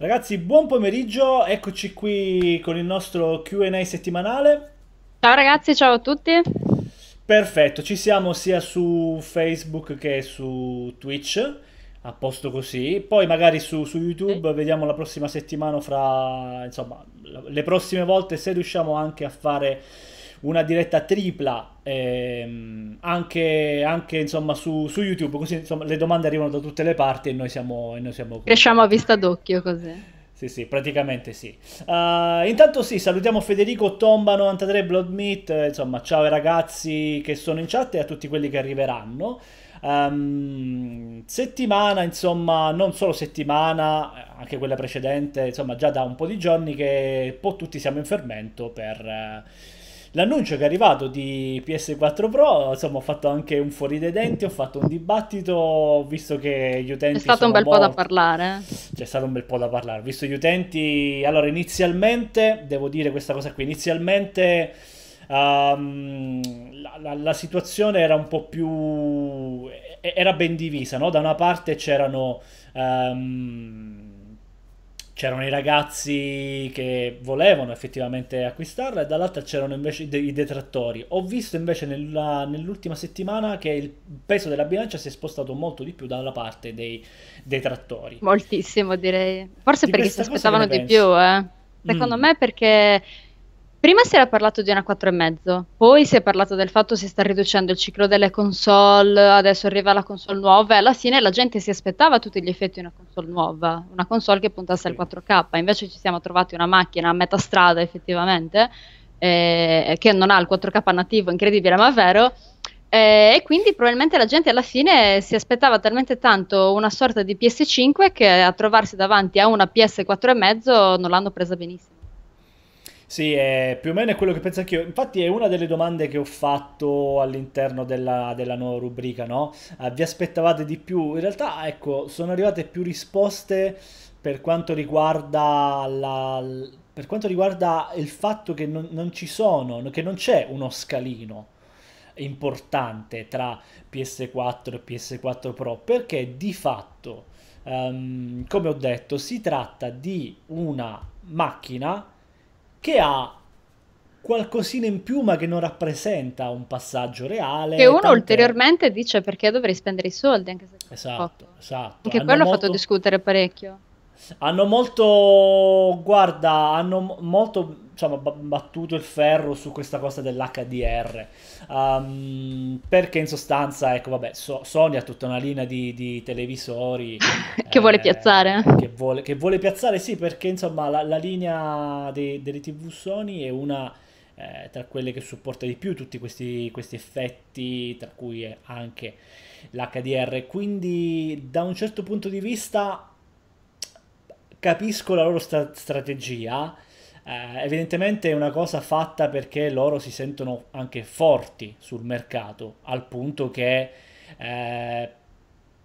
Ragazzi, buon pomeriggio, eccoci qui con il nostro Q&A settimanale. Ciao ragazzi, ciao a tutti. Perfetto, ci siamo sia su Facebook che su Twitch, a posto così. Poi magari su, su YouTube vediamo la prossima settimana fra, insomma, le prossime volte se riusciamo anche a fare una diretta tripla ehm, anche, anche insomma su, su YouTube, così insomma le domande arrivano da tutte le parti e noi siamo... E noi siamo Cresciamo a vista d'occhio così. Sì, sì, praticamente sì. Uh, intanto sì, salutiamo Federico Tomba93 Bloodmeat, insomma, ciao ai ragazzi che sono in chat e a tutti quelli che arriveranno. Um, settimana, insomma, non solo settimana, anche quella precedente, insomma, già da un po' di giorni che un po' tutti siamo in fermento per... Uh, L'annuncio che è arrivato di PS4 Pro, insomma, ho fatto anche un fuori dei denti, ho fatto un dibattito, visto che gli utenti... C'è stato un bel molto... po' da parlare. C'è stato un bel po' da parlare, visto gli utenti... Allora, inizialmente, devo dire questa cosa qui, inizialmente... Um, la, la, la, situazione era un po' più era ben divisa no? da una parte c'erano um, c'erano i ragazzi che volevano effettivamente acquistarla e dall'altra c'erano invece i detrattori. Ho visto invece nella, nell'ultima settimana che il peso della bilancia si è spostato molto di più dalla parte dei detrattori. Moltissimo direi. Forse di perché si aspettavano di più, eh. Secondo mm. me perché Prima si era parlato di una 4,5, poi si è parlato del fatto che si sta riducendo il ciclo delle console, adesso arriva la console nuova e alla fine la gente si aspettava a tutti gli effetti una console nuova, una console che puntasse sì. al 4K, invece ci siamo trovati una macchina a metà strada effettivamente, eh, che non ha il 4K nativo, incredibile ma vero, eh, e quindi probabilmente la gente alla fine si aspettava talmente tanto una sorta di PS5 che a trovarsi davanti a una PS4,5 non l'hanno presa benissimo. Sì, è, più o meno è quello che penso anch'io. Infatti è una delle domande che ho fatto all'interno della, della nuova rubrica, no? Uh, vi aspettavate di più? In realtà, ecco, sono arrivate più risposte per quanto riguarda, la, per quanto riguarda il fatto che non, non ci sono, che non c'è uno scalino importante tra PS4 e PS4 Pro, perché di fatto, um, come ho detto, si tratta di una macchina che ha qualcosina in più ma che non rappresenta un passaggio reale. E uno tant'è... ulteriormente dice perché dovrei spendere i soldi anche se... Esatto, esatto. Anche hanno quello molto... ha fatto discutere parecchio. Hanno molto, guarda, hanno molto insomma, battuto il ferro su questa cosa dell'HDR. Um, perché in sostanza, ecco, vabbè, so- Sony ha tutta una linea di, di televisori che eh, vuole piazzare. Che vuole, che vuole, piazzare, sì, perché insomma la, la linea de- delle TV Sony è una eh, tra quelle che supporta di più tutti questi, questi effetti, tra cui anche l'HDR. Quindi, da un certo punto di vista, capisco la loro sta- strategia eh, evidentemente è una cosa fatta perché loro si sentono anche forti sul mercato, al punto che eh,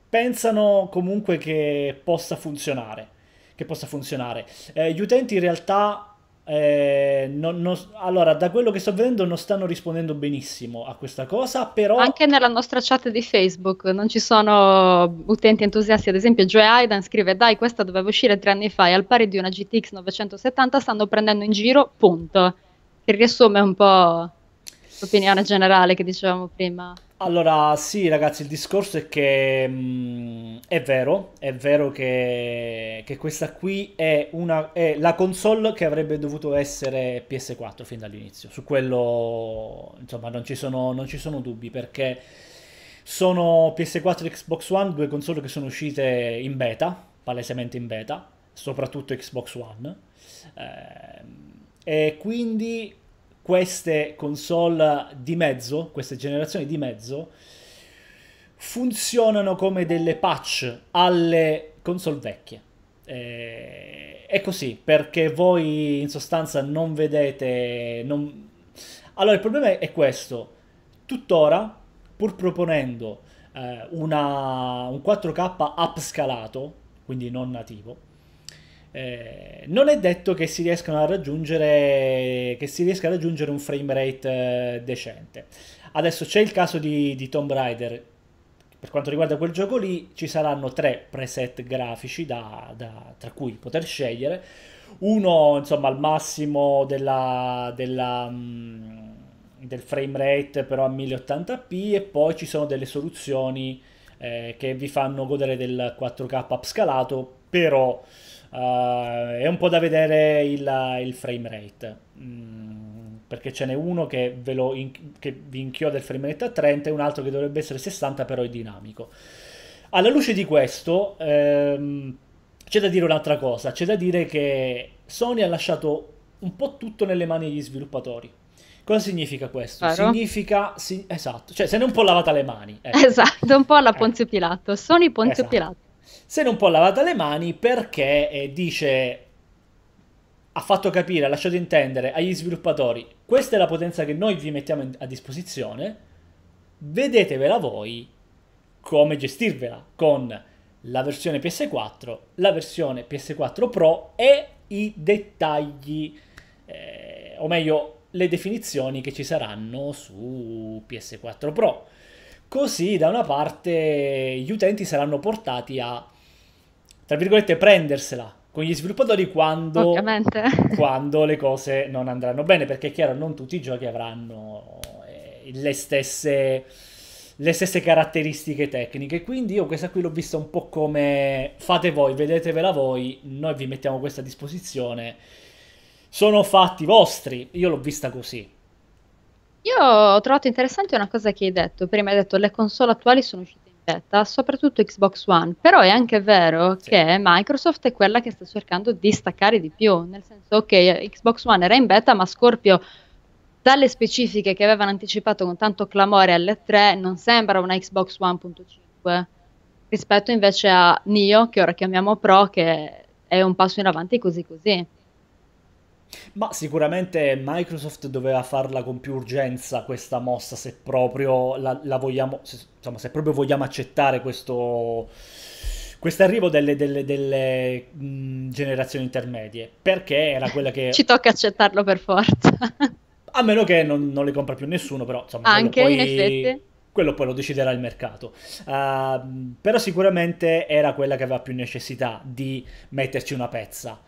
pensano comunque che possa funzionare. Che possa funzionare. Eh, gli utenti in realtà eh, non, non, allora, da quello che sto vedendo non stanno rispondendo benissimo a questa cosa, però... Anche nella nostra chat di Facebook non ci sono utenti entusiasti, ad esempio Joe Aidan scrive dai questa doveva uscire tre anni fa e al pari di una GTX 970 stanno prendendo in giro, punto. Che riassume un po' l'opinione generale che dicevamo prima. Allora, sì, ragazzi, il discorso è che mh, mm, è vero, è vero che, che questa qui è, una, è, la console che avrebbe dovuto essere PS4 fin dall'inizio. Su quello, insomma, non ci sono, non ci sono dubbi perché sono PS4 e Xbox One, due console che sono uscite in beta, palesemente in beta, soprattutto Xbox One. Eh, e quindi queste console di mezzo, queste generazioni di mezzo, funzionano come delle patch alle console vecchie. Eh, è così, perché voi in sostanza non vedete... Non... Allora, il problema è questo. Tuttora, pur proponendo eh, una, un 4K upscalato, quindi non nativo, eh, non è detto che si riescano a raggiungere che si riesca a raggiungere un frame rate eh, decente. Adesso c'è il caso di, di Tomb Raider per quanto riguarda quel gioco lì ci saranno tre preset grafici da, da, tra cui poter scegliere. Uno, insomma, al massimo della, della, mm, del frame rate, però a 1080p, e poi ci sono delle soluzioni eh, che vi fanno godere del 4K upscalato, però eh, è un po' da vedere il, il frame rate. Mm perché ce n'è uno che, in, che vi inchioda il frame rate a 30 e un altro che dovrebbe essere 60 però è dinamico. Alla luce di questo ehm, c'è da dire un'altra cosa, c'è da dire che Sony ha lasciato un po' tutto nelle mani degli sviluppatori. Cosa significa questo? Vero? Significa, sì, esatto, cioè se ne è un po' lavata le mani. Ecco. Esatto, un po' alla eh. Ponzio Pilato, Sony Ponzio esatto. Pilato. Se un po' lavata le mani perché eh, dice ha fatto capire, ha lasciato intendere agli sviluppatori questa è la potenza che noi vi mettiamo a disposizione, vedetevela voi come gestirvela con la versione PS4, la versione PS4 Pro e i dettagli, eh, o meglio le definizioni che ci saranno su PS4 Pro. Così da una parte gli utenti saranno portati a, tra virgolette, prendersela con gli sviluppatori quando, quando, le cose non andranno bene, perché è chiaro, non tutti i giochi avranno eh, le, stesse, le stesse caratteristiche tecniche. Quindi io questa qui l'ho vista un po' come fate voi, vedetevela voi, noi vi mettiamo questa a disposizione. Sono fatti vostri, io l'ho vista così. Io ho trovato interessante una cosa che hai detto. Prima hai detto le console attuali sono uscite beta, soprattutto Xbox One, però è anche vero sì. che Microsoft è quella che sta cercando di staccare di più, nel senso ok, Xbox One era in beta, ma Scorpio dalle specifiche che avevano anticipato con tanto clamore alle 3 non sembra una Xbox One.5 rispetto invece a Nio, che ora chiamiamo Pro, che è un passo in avanti così così. Ma sicuramente Microsoft doveva farla con più urgenza questa mossa se proprio la, la vogliamo, se, insomma, se proprio vogliamo accettare questo, questo arrivo delle, delle, delle mh, generazioni intermedie, perché era quella che... Ci tocca accettarlo per forza. A meno che non, non le compra più nessuno, però insomma... Anche poi... in effetti quello poi lo deciderà il mercato. Uh, però sicuramente era quella che aveva più necessità di metterci una pezza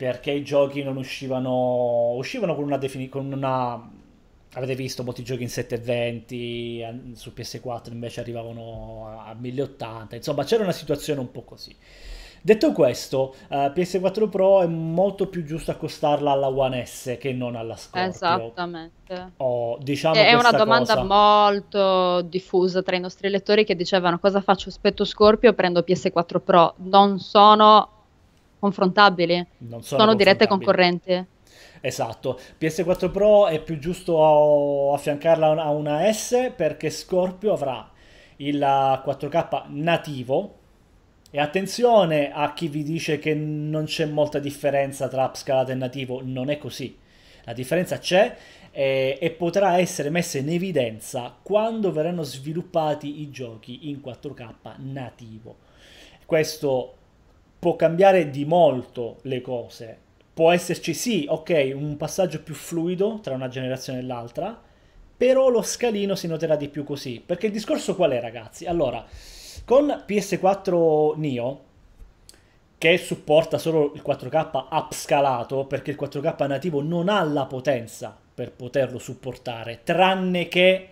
perché i giochi non uscivano, uscivano con una, defini- con una avete visto molti giochi in 720 su PS4 invece arrivavano a 1080 insomma c'era una situazione un po' così. Detto questo uh, eh, PS4 Pro è molto più giusto accostarla alla One S che non alla Scorpio. Esattamente. Oh, diciamo è una domanda cosa... molto diffusa tra i nostri lettori che dicevano cosa faccio? Aspetto Scorpio prendo PS4 Pro. Non sono confrontabili, non sono, sono dirette concorrenti. Esatto, PS4 Pro è più giusto affiancarla a una S perché Scorpio avrà il 4K nativo e attenzione a chi vi dice che non c'è molta differenza tra upscalato e nativo, non è così. La differenza c'è e, e, potrà essere messa in evidenza quando verranno sviluppati i giochi in 4K nativo. Questo può cambiare di molto le cose. Può esserci sì, ok, un passaggio più fluido tra una generazione e l'altra, però lo scalino si noterà di più così. Perché il discorso qual è, ragazzi? Allora, con PS4 Neo, che supporta solo il 4K upscalato, perché il 4K nativo non ha la potenza per poterlo supportare, tranne che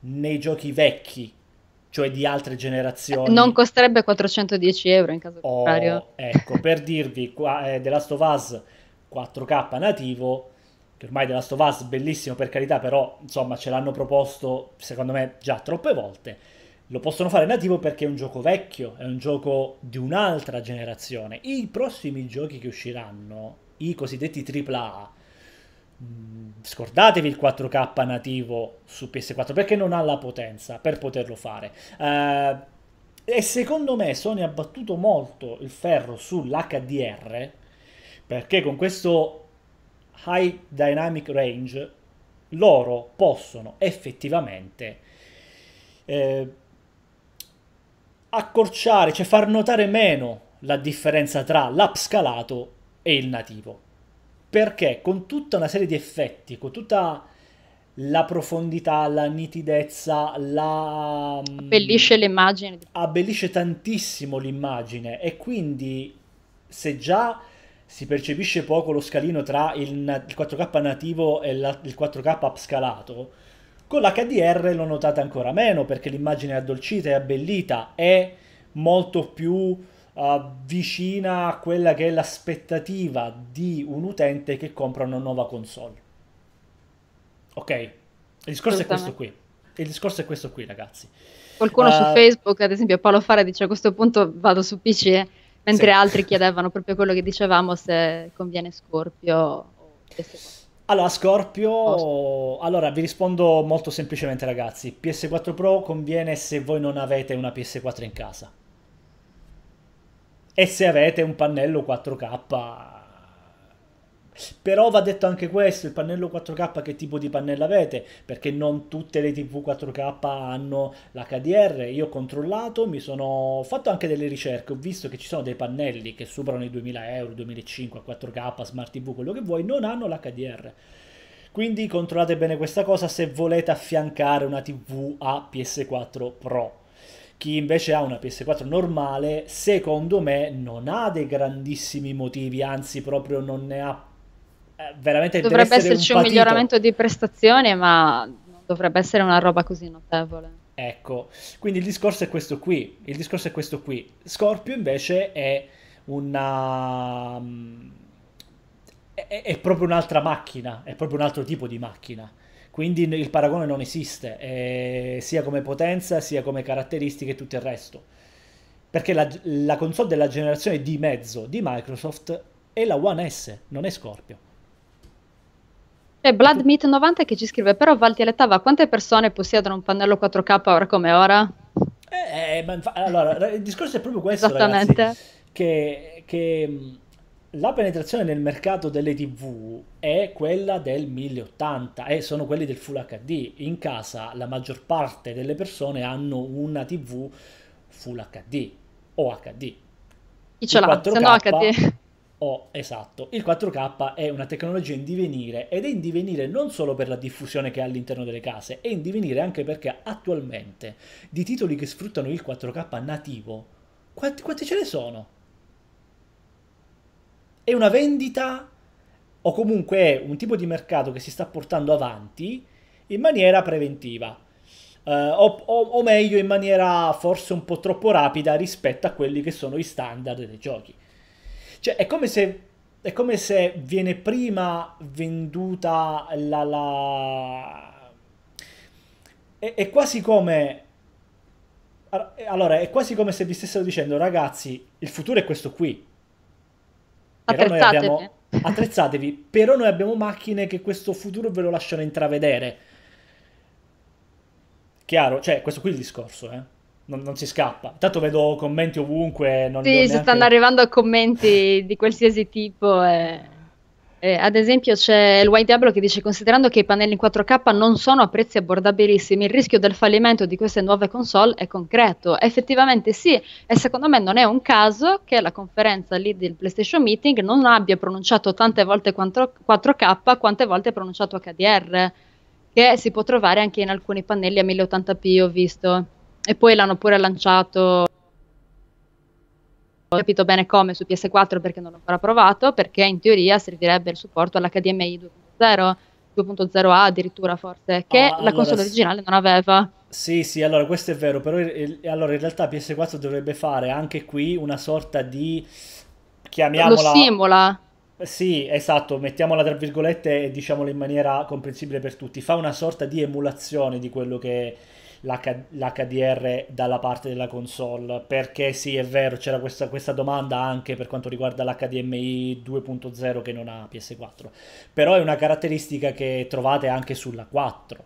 nei giochi vecchi cioè di altre generazioni. Non costerebbe 410 euro in caso oh, contrario. Ecco, per dirvi, qua, eh, The Last of Us 4K nativo, che ormai The Last of Us bellissimo per carità, però insomma ce l'hanno proposto secondo me già troppe volte. Lo possono fare nativo perché è un gioco vecchio, è un gioco di un'altra generazione. I prossimi giochi che usciranno, i cosiddetti AAA, scordatevi il 4K nativo su PS4 perché non ha la potenza per poterlo fare. Uh, e secondo me Sony ha battuto molto il ferro sull'HDR perché con questo High Dynamic Range loro possono effettivamente eh, accorciare, cioè far notare meno la differenza tra l'upscalato e il nativo perché con tutta una serie di effetti, con tutta la profondità, la nitidezza, la... Mm, abbellisce l'immagine. Abbellisce tantissimo l'immagine e quindi se già si percepisce poco lo scalino tra il, il 4K nativo e la, il 4K upscalato, con l'HDR l'ho notata ancora meno perché l'immagine è addolcita e abbellita, è molto più uh, vicina a quella che è l'aspettativa di un utente che compra una nuova console. Ok? Il discorso è questo qui. Il discorso è questo qui, ragazzi. Qualcuno uh, su Facebook, ad esempio Paolo Fara, dice a questo punto vado su PC, mentre sì. altri chiedevano proprio quello che dicevamo se conviene Scorpio o PS4. Allora, Scorpio, allora vi rispondo molto semplicemente ragazzi, PS4 Pro conviene se voi non avete una PS4 in casa e se avete un pannello 4K. Però va detto anche questo, il pannello 4K che tipo di pannello avete, perché non tutte le TV 4K hanno l'HDR, io ho controllato, mi sono fatto anche delle ricerche, ho visto che ci sono dei pannelli che superano i 2000 euro, 2005, 4K, Smart TV, quello che vuoi, non hanno l'HDR. Quindi controllate bene questa cosa se volete affiancare una TV a PS4 Pro. Chi invece ha una PS4 normale, secondo me, non ha dei grandissimi motivi, anzi proprio non ne ha eh, veramente dovrebbe esserci un, un miglioramento di prestazioni, ma non dovrebbe essere una roba così notevole. Ecco, quindi il discorso è questo qui. Il discorso è questo qui. Scorpio invece è una. È, è proprio un'altra macchina, è proprio un altro tipo di macchina. Quindi il paragone non esiste, eh, sia come potenza, sia come caratteristiche e tutto il resto. Perché la, la console della generazione di mezzo di Microsoft è la One S, non è Scorpio. C'è Bloodmeat90 che ci scrive, però Valti Alettava, quante persone possiedono un pannello 4K ora come ora? Eh, ma infa- allora, il discorso è proprio questo, Esattamente. Ragazzi, che, che la penetrazione nel mercato delle TV è quella del 1080 e sono quelli del Full HD. In casa la maggior parte delle persone hanno una TV Full HD o HD. Chi ce l'ha? Se no HD. Oh, esatto. Il 4K è una tecnologia in divenire ed è in divenire non solo per la diffusione che ha all'interno delle case, è in divenire anche perché attualmente di titoli che sfruttano il 4K nativo, quanti, quanti ce ne sono? È una vendita o comunque è un tipo di mercato che si sta portando avanti in maniera preventiva. Uh, o, o, o meglio in maniera forse un po' troppo rapida rispetto a quelli che sono i standard dei giochi. Cioè, è come se, è come se viene prima venduta la... la... È, è quasi come... Allora, è quasi come se vi stessero dicendo, ragazzi, il futuro è questo qui. Però noi abbiamo... Attrezzatevi, però noi abbiamo macchine che questo futuro ve lo lasciano intravedere. Chiaro? Cioè, questo qui è il discorso, eh non, non, si scappa. Intanto vedo commenti ovunque. Non sì, neanche... stanno arrivando commenti di qualsiasi tipo. E... Eh, ad esempio c'è il White Diablo che dice considerando che i pannelli in 4K non sono a prezzi abbordabilissimi, il rischio del fallimento di queste nuove console è concreto. Effettivamente sì, e secondo me non è un caso che la conferenza lì del PlayStation Meeting non abbia pronunciato tante volte 4K quante volte ha pronunciato HDR, che si può trovare anche in alcuni pannelli a 1080p, ho visto. E poi l'hanno pure lanciato capito bene come su PS4 perché non l'ho ancora provato, perché in teoria servirebbe il supporto all'HDMI 2.0, 2.0A addirittura forse, che ah, la console originale non aveva. Sì, sì, allora questo è vero, però il, allora in realtà PS4 dovrebbe fare anche qui una sorta di chiamiamola Lo simula. Sì, esatto, mettiamola tra virgolette e diciamola in maniera comprensibile per tutti. Fa una sorta di emulazione di quello che l'HDR dalla parte della console perché sì è vero c'era questa, questa domanda anche per quanto riguarda l'HDMI 2.0 che non ha PS4 però è una caratteristica che trovate anche sulla 4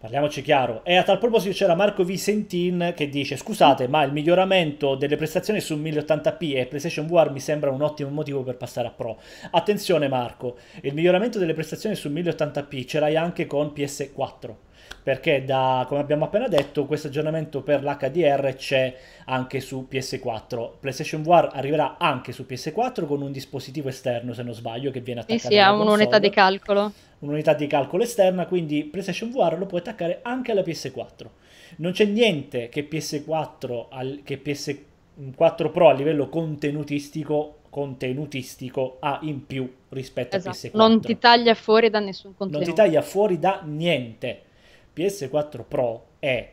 Parliamoci chiaro. E a tal proposito c'era Marco Visentin che dice: Scusate, ma il miglioramento delle prestazioni su 1080p e PlayStation VR mi sembra un ottimo motivo per passare a Pro. Attenzione, Marco, il miglioramento delle prestazioni su 1080p ce l'hai anche con PS4 perché da, come abbiamo appena detto questo aggiornamento per l'HDR c'è anche su PS4 PlayStation VR arriverà anche su PS4 con un dispositivo esterno se non sbaglio che viene attaccato sì, sì, ha un'unità di calcolo un'unità di calcolo esterna quindi PlayStation VR lo puoi attaccare anche alla PS4 non c'è niente che PS4 al, che PS4 Pro a livello contenutistico contenutistico ha in più rispetto esatto. a PS4. Non ti taglia fuori da nessun contenuto. Non ti taglia fuori da niente. PS4 Pro è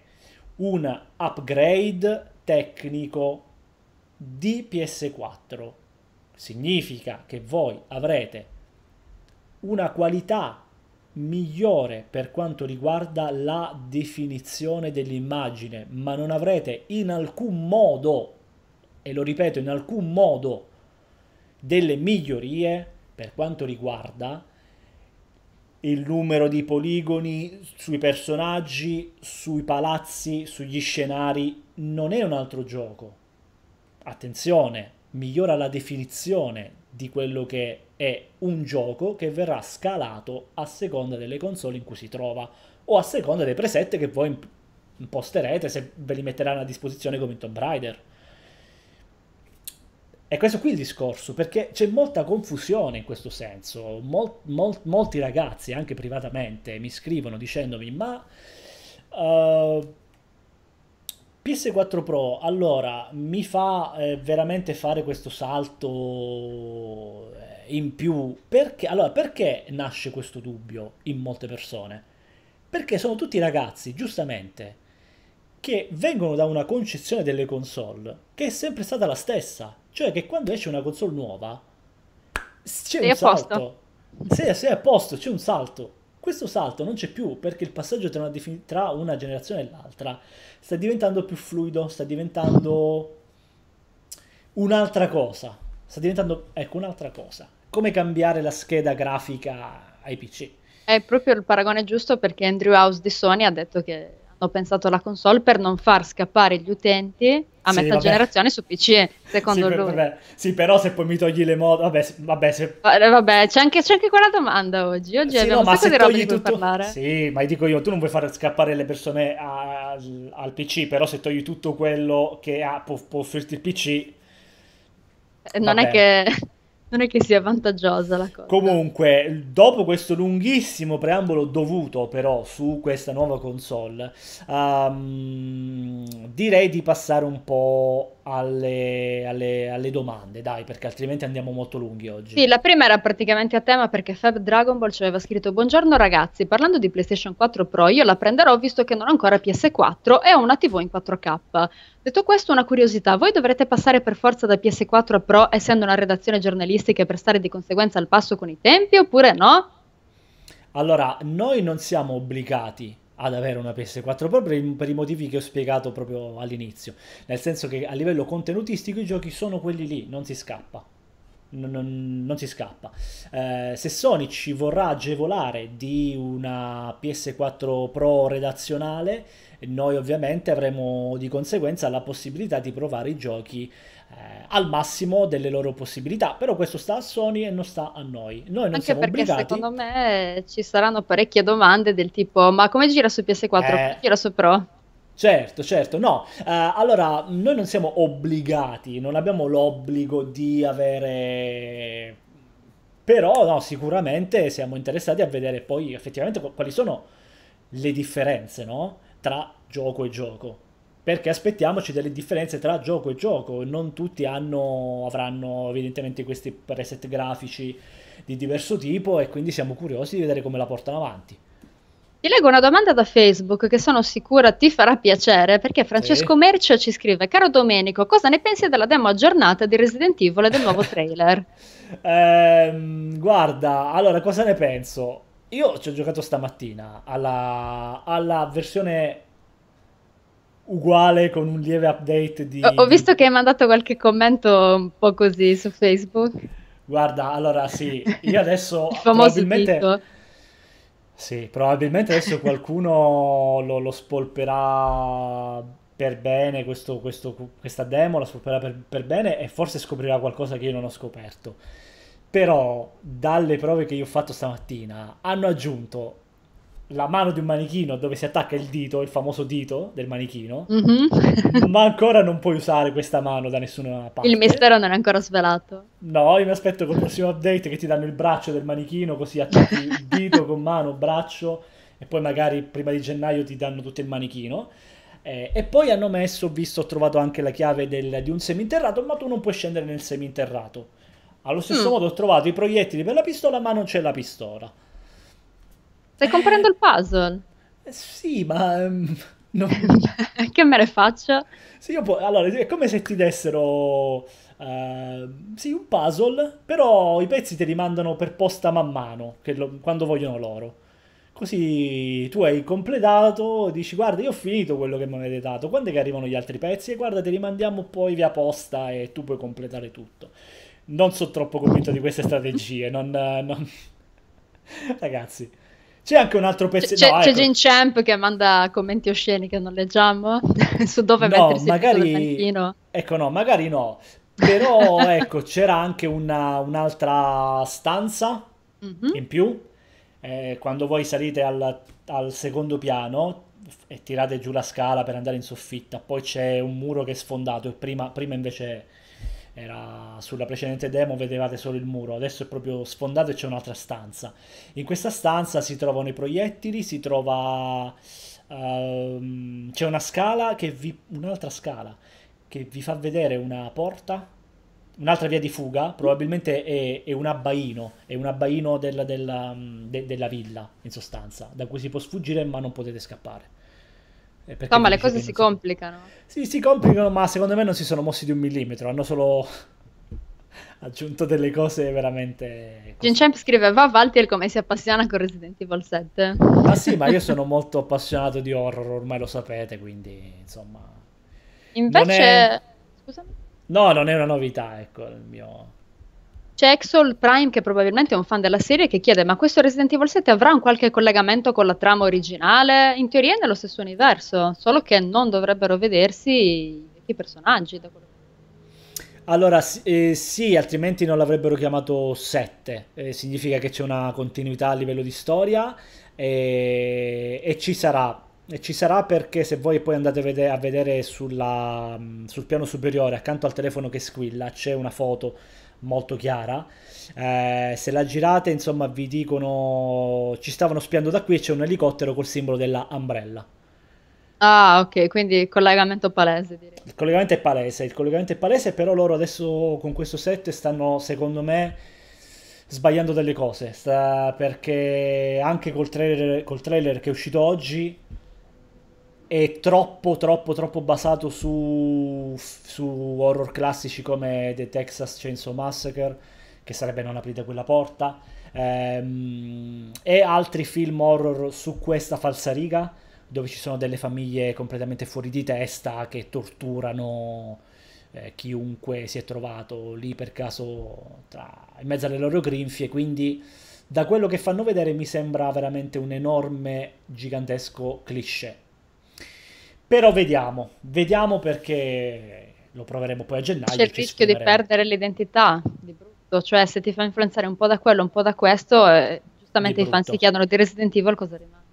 un upgrade tecnico di PS4. Significa che voi avrete una qualità migliore per quanto riguarda la definizione dell'immagine, ma non avrete in alcun modo, e lo ripeto, in alcun modo delle migliorie per quanto riguarda il numero di poligoni sui personaggi, sui palazzi, sugli scenari, non è un altro gioco. Attenzione, migliora la definizione di quello che è un gioco che verrà scalato a seconda delle console in cui si trova o a seconda dei preset che voi imposterete se ve li metteranno a disposizione come in Tomb Raider. E questo qui è il discorso, perché c'è molta confusione in questo senso. Mol, mol, molti ragazzi, anche privatamente, mi scrivono dicendomi: Ma uh, eh, PS4 Pro allora mi fa eh, veramente fare questo salto eh, in più? Perché, allora, perché nasce questo dubbio in molte persone? Perché sono tutti ragazzi, giustamente, che vengono da una concezione delle console che è sempre stata la stessa cioè che quando esce una console nuova c'è sei un salto. Sei, sei a posto, c'è un salto. Questo salto non c'è più perché il passaggio tra una, tra una generazione e l'altra sta diventando più fluido, sta diventando un'altra cosa. Sta diventando, ecco, un'altra cosa. Come cambiare la scheda grafica ai PC. È proprio il paragone giusto perché Andrew House di Sony ha detto che hanno pensato alla console per non far scappare gli utenti a sì, metà vabbè. generazione su PC, secondo sì, lui. Vabbè. Sì, però se poi mi togli le mode, vabbè, vabbè, se... vabbè c'è, anche, c'è, anche, quella domanda oggi. Oggi sì, abbiamo no, un sacco di roba di tutto... parlare. Sì, ma dico io, tu non vuoi far scappare le persone a, al, al, PC, però se togli tutto quello che ha, può, può offrirti il PC... Eh, non vabbè. è che non è che sia vantaggiosa la cosa. Comunque, dopo questo lunghissimo preambolo dovuto però su questa nuova console, um, direi di passare un po' alle, alle, alle, domande, dai, perché altrimenti andiamo molto lunghi oggi. Sì, la prima era praticamente a tema perché Fab Dragon Ball ci aveva scritto Buongiorno ragazzi, parlando di PlayStation 4 Pro, io la prenderò visto che non ho ancora PS4 e ho una TV in 4K. Detto questo, una curiosità, voi dovrete passare per forza da PS4 a Pro essendo una redazione giornalistica per stare di conseguenza al passo con i tempi oppure no? Allora, noi non siamo obbligati ad avere una PS4 Pro per i, per i, motivi che ho spiegato proprio all'inizio, nel senso che a livello contenutistico i giochi sono quelli lì, non si scappa. Non, non, non si scappa. Eh, se Sony ci vorrà agevolare di una PS4 Pro redazionale, noi ovviamente avremo di conseguenza la possibilità di provare i giochi eh, al massimo delle loro possibilità, però questo sta a Sony e non sta a noi. Noi non Anche siamo perché obbligati. secondo me ci saranno parecchie domande del tipo ma come gira su PS4? Eh, come gira su Pro? Certo, certo, no. Uh, allora, noi non siamo obbligati, non abbiamo l'obbligo di avere... Però, no, sicuramente siamo interessati a vedere poi effettivamente quali sono le differenze, no? Tra gioco e gioco perché aspettiamoci delle differenze tra gioco e gioco, non tutti hanno, avranno evidentemente questi preset grafici di diverso tipo e quindi siamo curiosi di vedere come la portano avanti. Ti leggo una domanda da Facebook che sono sicura ti farà piacere perché Francesco sì. Mercio ci scrive Caro Domenico, cosa ne pensi della demo aggiornata di Resident Evil e del nuovo trailer? ehm, guarda, allora cosa ne penso? Io ci ho giocato stamattina alla, alla versione uguale con un lieve update di... Ho, visto che hai mandato qualche commento un po' così su Facebook. Guarda, allora sì, io adesso probabilmente... Sì, probabilmente adesso qualcuno lo, lo spolperà per bene questo, questo, questa demo, la spolperà per, per bene e forse scoprirà qualcosa che io non ho scoperto. Però dalle prove che io ho fatto stamattina hanno aggiunto la mano di un manichino dove si attacca il dito, il famoso dito del manichino, mm-hmm. ma ancora non puoi usare questa mano da nessuna parte. Il mistero non è ancora svelato. No, io mi aspetto col prossimo update che ti danno il braccio del manichino, così attacchi il dito con mano, braccio, e poi magari prima di gennaio ti danno tutto il manichino. Eh, e poi hanno messo, ho visto, ho trovato anche la chiave del, di un seminterrato, ma tu non puoi scendere nel seminterrato. Allo stesso mm. modo ho trovato i proiettili per la pistola, ma non c'è la pistola. Stai comprando il puzzle? Eh, sì, ma... Um, non... che me ne faccio? Sì, po- allora, è come se ti dessero... Uh, sì, un puzzle, però i pezzi te li mandano per posta man mano, lo, quando vogliono loro. Così tu hai completato, dici guarda io ho finito quello che mi avete dato, quando è che arrivano gli altri pezzi? E guarda te li mandiamo poi via posta e tu puoi completare tutto. Non sono troppo convinto di queste strategie, non... non... Ragazzi, c'è anche un altro pezzo. C'è, no, c'è ecco. Gene Champ che manda commenti osceni che non leggiamo su dove no, mettersi magari... Ecco, no, magari no. Però ecco, c'era anche una, un'altra stanza mm-hmm. in più. Eh, quando voi salite al, al secondo piano e tirate giù la scala per andare in soffitta, poi c'è un muro che è sfondato e prima, prima invece era sulla precedente demo vedevate solo il muro, adesso è proprio sfondato e c'è un'altra stanza. In questa stanza si trovano i proiettili, si trova uh, c'è una scala che vi un'altra scala che vi fa vedere una porta, un'altra via di fuga, probabilmente è, è un abbaino, è un abbaino del, della, de, della villa in sostanza, da cui si può sfuggire ma non potete scappare. Insomma, le cose si complicano. Sì, si complicano, ma secondo me non si sono mossi di un millimetro, hanno solo aggiunto delle cose veramente... Ginchamp scrive, va Valtier come si appassiona con Resident Evil 7. Ma sì, ma io sono molto appassionato di horror, ormai lo sapete, quindi insomma... Invece... È... Scusami? No, non è una novità, ecco, il mio... C'è Exol Prime che probabilmente è un fan della serie che chiede ma questo Resident Evil 7 avrà un qualche collegamento con la trama originale? In teoria è nello stesso universo, solo che non dovrebbero vedersi i personaggi. allora eh, sì, altrimenti non l'avrebbero chiamato 7, eh, significa che c'è una continuità a livello di storia e, e ci sarà. E ci sarà perché se voi poi andate a vedere, a vedere sulla, sul piano superiore, accanto al telefono che squilla, c'è una foto molto chiara. Eh, se la girate, insomma, vi dicono ci stavano spiando da qui e c'è un elicottero col simbolo della Umbrella. Ah, ok, quindi collegamento palese. Direi. Il collegamento è palese, il collegamento è palese, però loro adesso con questo set stanno, secondo me, sbagliando delle cose. Sta, perché anche col trailer, col trailer che è uscito oggi è troppo troppo troppo basato su, su horror classici come The Texas Chainsaw Massacre che sarebbe non aprite quella porta ehm, e altri film horror su questa falsariga dove ci sono delle famiglie completamente fuori di testa che torturano eh, chiunque si è trovato lì per caso tra, in mezzo alle loro grinfie. Quindi da quello che fanno vedere mi sembra veramente un enorme gigantesco cliché però vediamo, vediamo perché lo proveremo poi a gennaio. C'è il rischio di perdere l'identità di brutto, cioè se ti fa influenzare un po' da quello, un po' da questo, eh, giustamente i fan si chiedono di Resident Evil cosa rimane.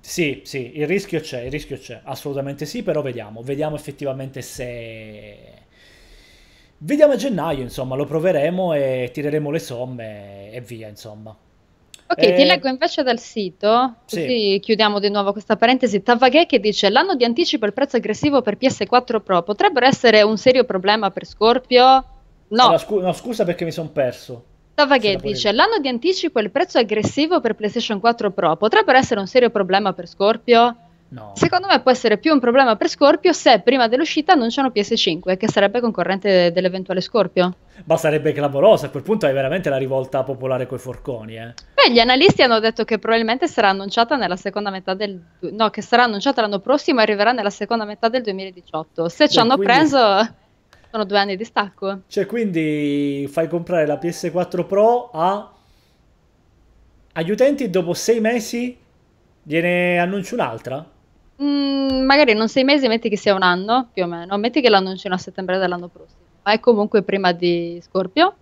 Sì, sì, il rischio c'è, il rischio c'è, assolutamente sì, però vediamo, vediamo effettivamente se... Vediamo a gennaio, insomma, lo proveremo e tireremo le somme e via, insomma. Ok, eh, ti leggo invece dal sito, così sì. chiudiamo di nuovo questa parentesi. Tavaghe che dice: L'anno di anticipo e il prezzo aggressivo per PS4 Pro potrebbero essere un serio problema per Scorpio? No. Allora, scu- no scusa perché mi sono perso. Tavaghe dice: L'anno di anticipo e il prezzo aggressivo per PlayStation 4 Pro potrebbero essere un serio problema per Scorpio? No. Secondo me può essere più un problema per Scorpio se prima dell'uscita annunciano PS5, che sarebbe concorrente dell'eventuale Scorpio. Ma sarebbe clamoroso, a quel punto hai veramente la rivolta popolare coi forconi, eh. Beh, gli analisti hanno detto che probabilmente sarà annunciata nella seconda metà del... no, che sarà annunciata l'anno prossimo e arriverà nella seconda metà del 2018. Se ci hanno quindi... preso... Sono due anni di stacco. Cioè, quindi fai comprare la PS4 Pro a... agli utenti dopo sei mesi gliene annunci un'altra? Mm, magari non sei mesi, metti che sia un anno più o meno, metti che l'annunciano a settembre dell'anno prossimo, ma è comunque prima di Scorpio.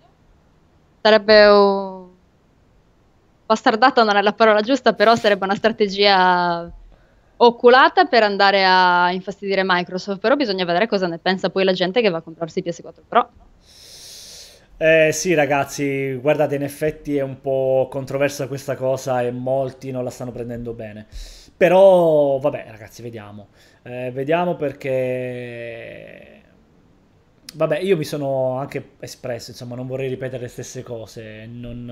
Sarebbe un... bastardata non è la parola giusta, però sarebbe una strategia oculata per andare a infastidire Microsoft, però bisogna vedere cosa ne pensa poi la gente che va a comprarsi PS4 Pro. Eh, sì, ragazzi, guardate, in effetti è un po' controversa questa cosa e molti non la stanno prendendo bene. Però, vabbè, ragazzi, vediamo. Eh, vediamo perché... Vabbè, io mi sono anche espresso, insomma, non vorrei ripetere le stesse cose. Non,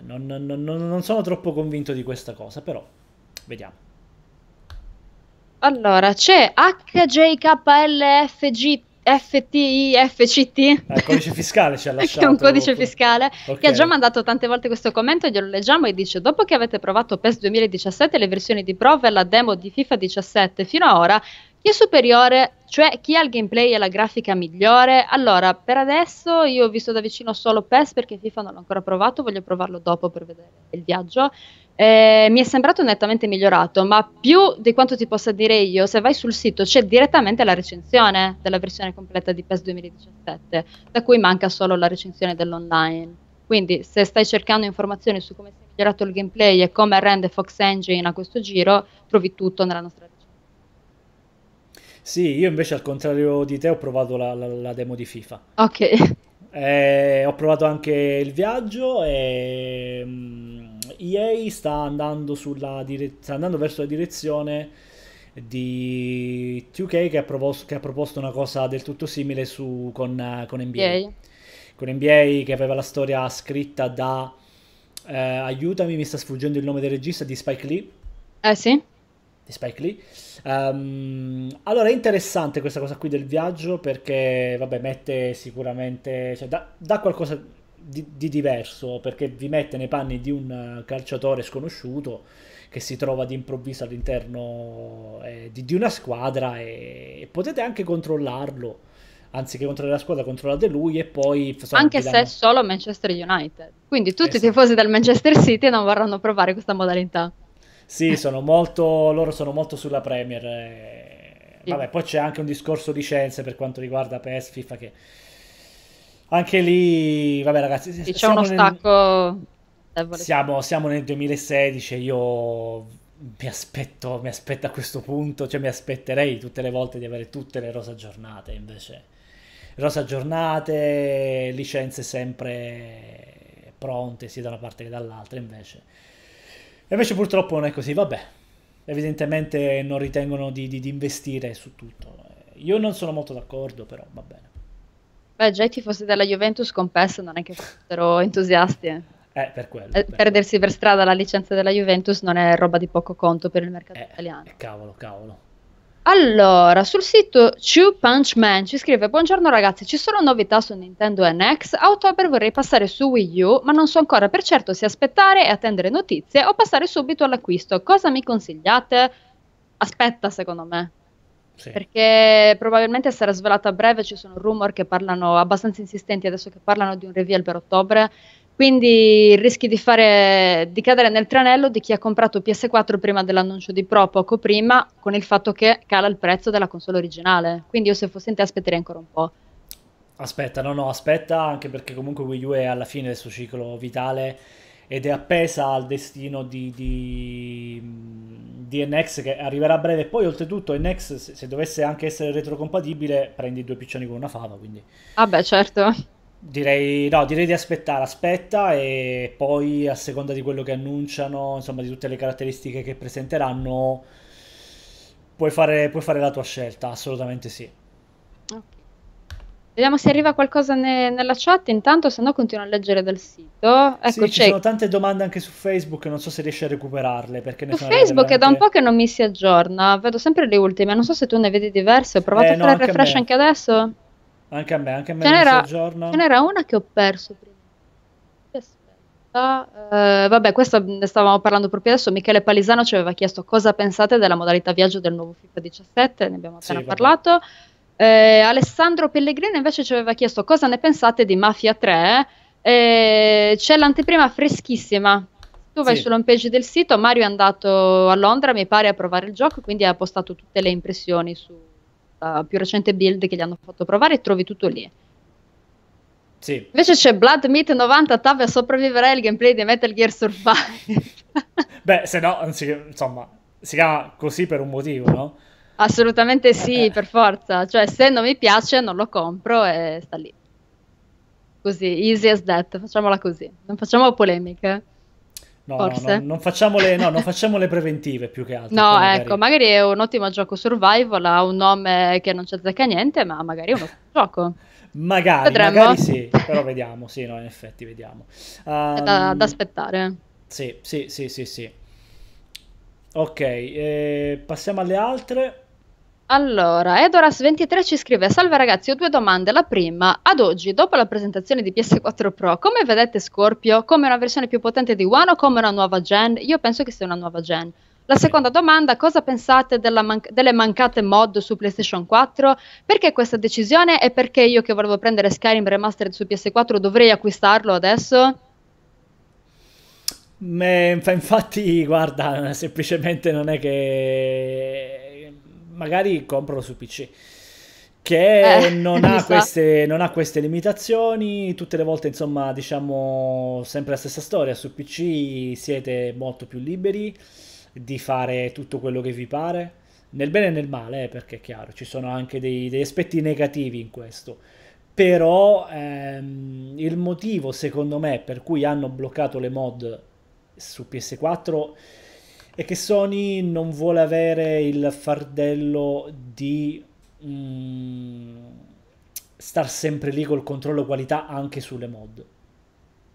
non, non, non sono troppo convinto di questa cosa, però vediamo. Allora, c'è HJKLFG FTIFCT. Il eh, codice fiscale ci ha lasciato. È un codice fiscale okay. che ha già mandato tante volte questo commento glielo leggiamo e dice dopo che avete provato PES 2017 le versioni di prova e la demo di FIFA 17 fino ad ora chi è superiore, cioè chi ha il gameplay e la grafica migliore? Allora, per adesso io ho visto da vicino solo PES perché FIFA non l'ho ancora provato, voglio provarlo dopo per vedere il viaggio. Eh, mi è sembrato nettamente migliorato, ma più di quanto ti possa dire io, se vai sul sito c'è direttamente la recensione della versione completa di PES 2017, da cui manca solo la recensione dell'online. Quindi se stai cercando informazioni su come si è migliorato il gameplay e come rende Fox Engine a questo giro, trovi tutto nella nostra recensione. Sì, io invece al contrario di te ho provato la, la, la demo di FIFA. Ok. Eh, ho provato anche il viaggio e um, mm, EA sta andando, dire- sta andando, verso la direzione di 2K che ha, proposto, che ha proposto una cosa del tutto simile su, con, con NBA. EA. Con NBA che aveva la storia scritta da... Eh, aiutami, mi sta sfuggendo il nome del regista di Spike Lee. Eh sì. Di Spike Lee Um, allora è interessante questa cosa qui del viaggio perché vabbè mette sicuramente cioè, dà, dà, qualcosa di, di, diverso perché vi mette nei panni di un calciatore sconosciuto che si trova d'improvviso all'interno eh, di, di, una squadra e, e, potete anche controllarlo anziché controllare la squadra controllate lui e poi anche se danno... solo Manchester United quindi tutti esatto. i tifosi del Manchester City non vorranno provare questa modalità sì, sono molto, loro sono molto sulla Premier. E... Sì. Vabbè, poi c'è anche un discorso licenze per quanto riguarda PES, FIFA che... Anche lì, vabbè ragazzi, sì, c'è uno stacco... Nel... Siamo, siamo, nel 2016 io mi aspetto, mi aspetto a questo punto, cioè mi aspetterei tutte le volte di avere tutte le rosa aggiornate, invece rosa aggiornate, licenze sempre pronte sia da una parte che dall'altra, invece invece purtroppo non è così, vabbè. Evidentemente non ritengono di, di, di investire su tutto. Io non sono molto d'accordo, però va bene. Beh, già i tifosi della Juventus con PES non è che fossero entusiasti. Eh, eh per quello. Eh, per perdersi quello. per strada la licenza della Juventus non è roba di poco conto per il mercato eh, italiano. Eh, cavolo, cavolo. Allora, sul sito Two Punch Man ci scrive: Buongiorno ragazzi, ci sono novità su Nintendo NX. A ottobre vorrei passare su Wii U, ma non so ancora per certo se aspettare e attendere notizie o passare subito all'acquisto. Cosa mi consigliate? Aspetta, secondo me. Sì. Perché probabilmente sarà svelato a breve. Ci sono rumor che parlano abbastanza insistenti adesso che parlano di un reveal per ottobre. Quindi rischi di, fare, di cadere nel tranello di chi ha comprato PS4 prima dell'annuncio di Pro, poco prima, con il fatto che cala il prezzo della console originale. Quindi io se fossi in te aspetterei ancora un po'. Aspetta, no, no, aspetta, anche perché comunque Wii U è alla fine del suo ciclo vitale ed è appesa al destino di, di, di NX che arriverà a breve. Poi, oltretutto, NX, se, se dovesse anche essere retrocompatibile, prendi due piccioni con una fava. Quindi... Vabbè, certo. Direi, no, direi di aspettare, aspetta e poi a seconda di quello che annunciano, insomma di tutte le caratteristiche che presenteranno, puoi fare, puoi fare la tua scelta, assolutamente sì. Vediamo se arriva qualcosa ne- nella chat, intanto se no continuo a leggere dal sito. Ecco, sì, ci sono tante domande anche su Facebook, non so se riesci a recuperarle. Perché ne su Facebook veramente... è da un po' che non mi si aggiorna, vedo sempre le ultime, non so se tu ne vedi diverse, ho provato eh, a fare il refresh anche adesso. Anche a me, anche a me ce n'era, ce n'era una che ho perso prima. Aspetta, uh, vabbè, questa ne stavamo parlando proprio adesso. Michele Palisano ci aveva chiesto cosa pensate della modalità viaggio del nuovo FIFA 17, ne abbiamo appena sì, parlato. Eh, Alessandro Pellegrino invece ci aveva chiesto cosa ne pensate di Mafia 3. Eh, c'è l'anteprima freschissima. Tu vai sì. sull'home page del sito. Mario è andato a Londra, mi pare, a provare il gioco, quindi ha postato tutte le impressioni su, uh, più recente build che gli hanno fatto provare e trovi tutto lì. Sì. Invece c'è Blood Meat 90 Tab a sopravvivere il gameplay di Metal Gear Survive. Beh, se no, insomma, si chiama così per un motivo, no? Assolutamente sì, eh. per forza. Cioè, se non mi piace, non lo compro e sta lì. Così, easy as that, facciamola così. Non facciamo polemiche. No, Forse. no, no non, facciamo le, no, non facciamo le preventive più che altro. No, magari... ecco, magari è un ottimo gioco survival, ha un nome che non ci azzecca niente, ma magari è un ottimo gioco. Magari, magari sì, però vediamo, sì, no, in effetti vediamo. Um, è da, da, aspettare. Sì, sì, sì, sì, sì. Ok, eh, passiamo alle altre. Allora, Edoras23 ci scrive: Salve ragazzi, ho due domande. La prima, ad oggi, dopo la presentazione di PS4 Pro, come vedete Scorpio? Come una versione più potente di One o come una nuova gen? Io penso che sia una nuova gen. La seconda domanda, cosa pensate man- delle mancate mod su PlayStation 4? Perché questa decisione e perché io che volevo prendere Skyrim Remastered su PS4 dovrei acquistarlo adesso? Me, infatti, guarda, semplicemente non è che magari compralo su PC che eh, non, ha queste, non, ha queste, limitazioni, tutte le volte insomma diciamo sempre la stessa storia, su PC siete molto più liberi di fare tutto quello che vi pare, nel bene e nel male, eh, perché è chiaro, ci sono anche dei, degli aspetti negativi in questo, però ehm, il motivo secondo me per cui hanno bloccato le mod su PS4 è che Sony non vuole avere il fardello di mm, star sempre lì col controllo qualità anche sulle mod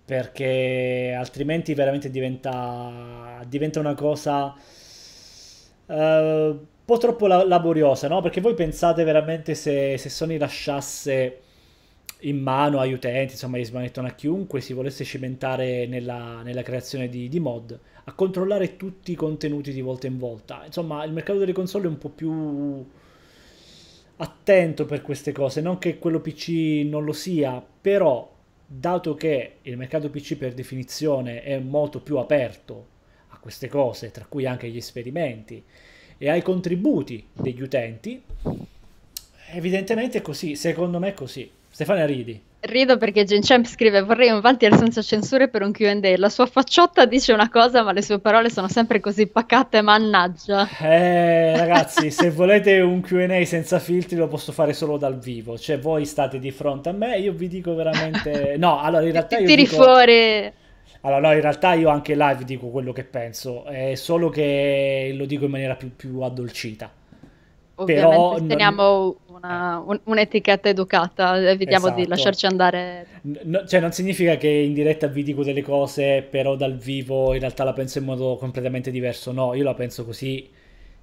perché altrimenti veramente diventa, diventa una cosa uh, un po' troppo laboriosa, no? Perché voi pensate veramente se, se Sony lasciasse in mano agli utenti, insomma, gli smanettano a chiunque si volesse cimentare nella, nella creazione di, di mod, a controllare tutti i contenuti di volta in volta. Insomma, il mercato delle console è un po' più attento per queste cose, non che quello PC non lo sia, però dato che il mercato PC per definizione è molto più aperto a queste cose, tra cui anche gli esperimenti e ai contributi degli utenti, evidentemente è così, secondo me è così. Stefania ridi. Rido perché Genchamp scrive vorrei un Valtier senza censure per un Q&A. La sua facciotta dice una cosa ma le sue parole sono sempre così pacate, mannaggia. Eh ragazzi, se volete un Q&A senza filtri lo posso fare solo dal vivo. Cioè voi state di fronte a me io vi dico veramente... No, allora in realtà io Tiri dico... fuori... Allora no, in realtà io anche live dico quello che penso, è solo che lo dico in maniera più, più addolcita. Ovviamente Però teniamo una, un, un'etichetta educata, evitiamo esatto. di lasciarci andare. No, cioè non significa che in diretta vi dico delle cose, però dal vivo in realtà la penso in modo completamente diverso. No, io la penso così.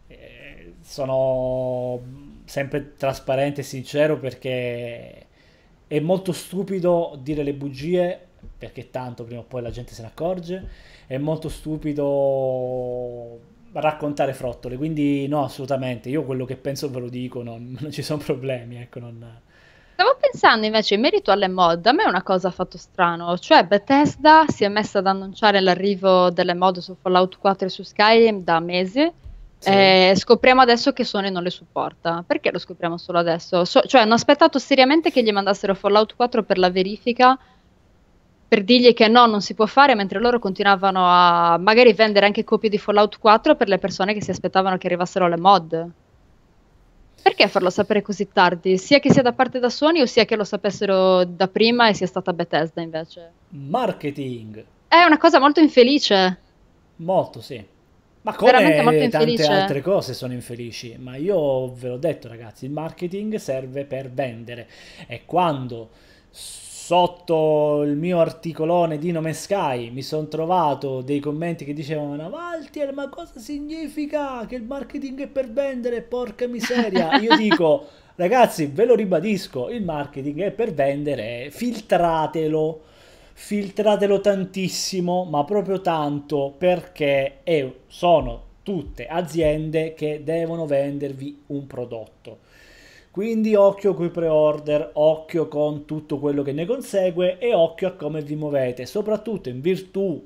Eh, sono sempre trasparente e sincero perché è molto stupido dire le bugie perché tanto prima o poi la gente se ne accorge. È molto stupido raccontare frottole, quindi no, assolutamente, io quello che penso ve lo dico, non, non ci sono problemi, ecco, non... Stavo pensando invece in merito alle mod, a me una cosa ha fatto strano, cioè Bethesda si è messa ad annunciare l'arrivo delle mod su Fallout 4 e su Skyrim da mesi, sì. E scopriamo adesso che Sony non le supporta. Perché lo scopriamo solo adesso? So, cioè, hanno aspettato seriamente che gli mandassero Fallout 4 per la verifica per dirgli che no, non si può fare, mentre loro continuavano a magari vendere anche copie di Fallout 4 per le persone che si aspettavano che arrivassero le mod. Perché farlo sapere così tardi? Sia che sia da parte da Sony o sia che lo sapessero da prima e sia stata Bethesda invece? Marketing. È una cosa molto infelice. Molto, sì. Ma come tante altre cose sono infelici, ma io ve l'ho detto ragazzi, il marketing serve per vendere e quando sotto il mio articolone di Nome Sky mi sono trovato dei commenti che dicevano Valtier ma cosa significa che il marketing è per vendere? Porca miseria. Io dico ragazzi ve lo ribadisco il marketing è per vendere filtratelo filtratelo tantissimo ma proprio tanto perché sono tutte aziende che devono vendervi un prodotto quindi occhio con i pre-order, occhio con tutto quello che ne consegue e occhio a come vi muovete, soprattutto in virtù,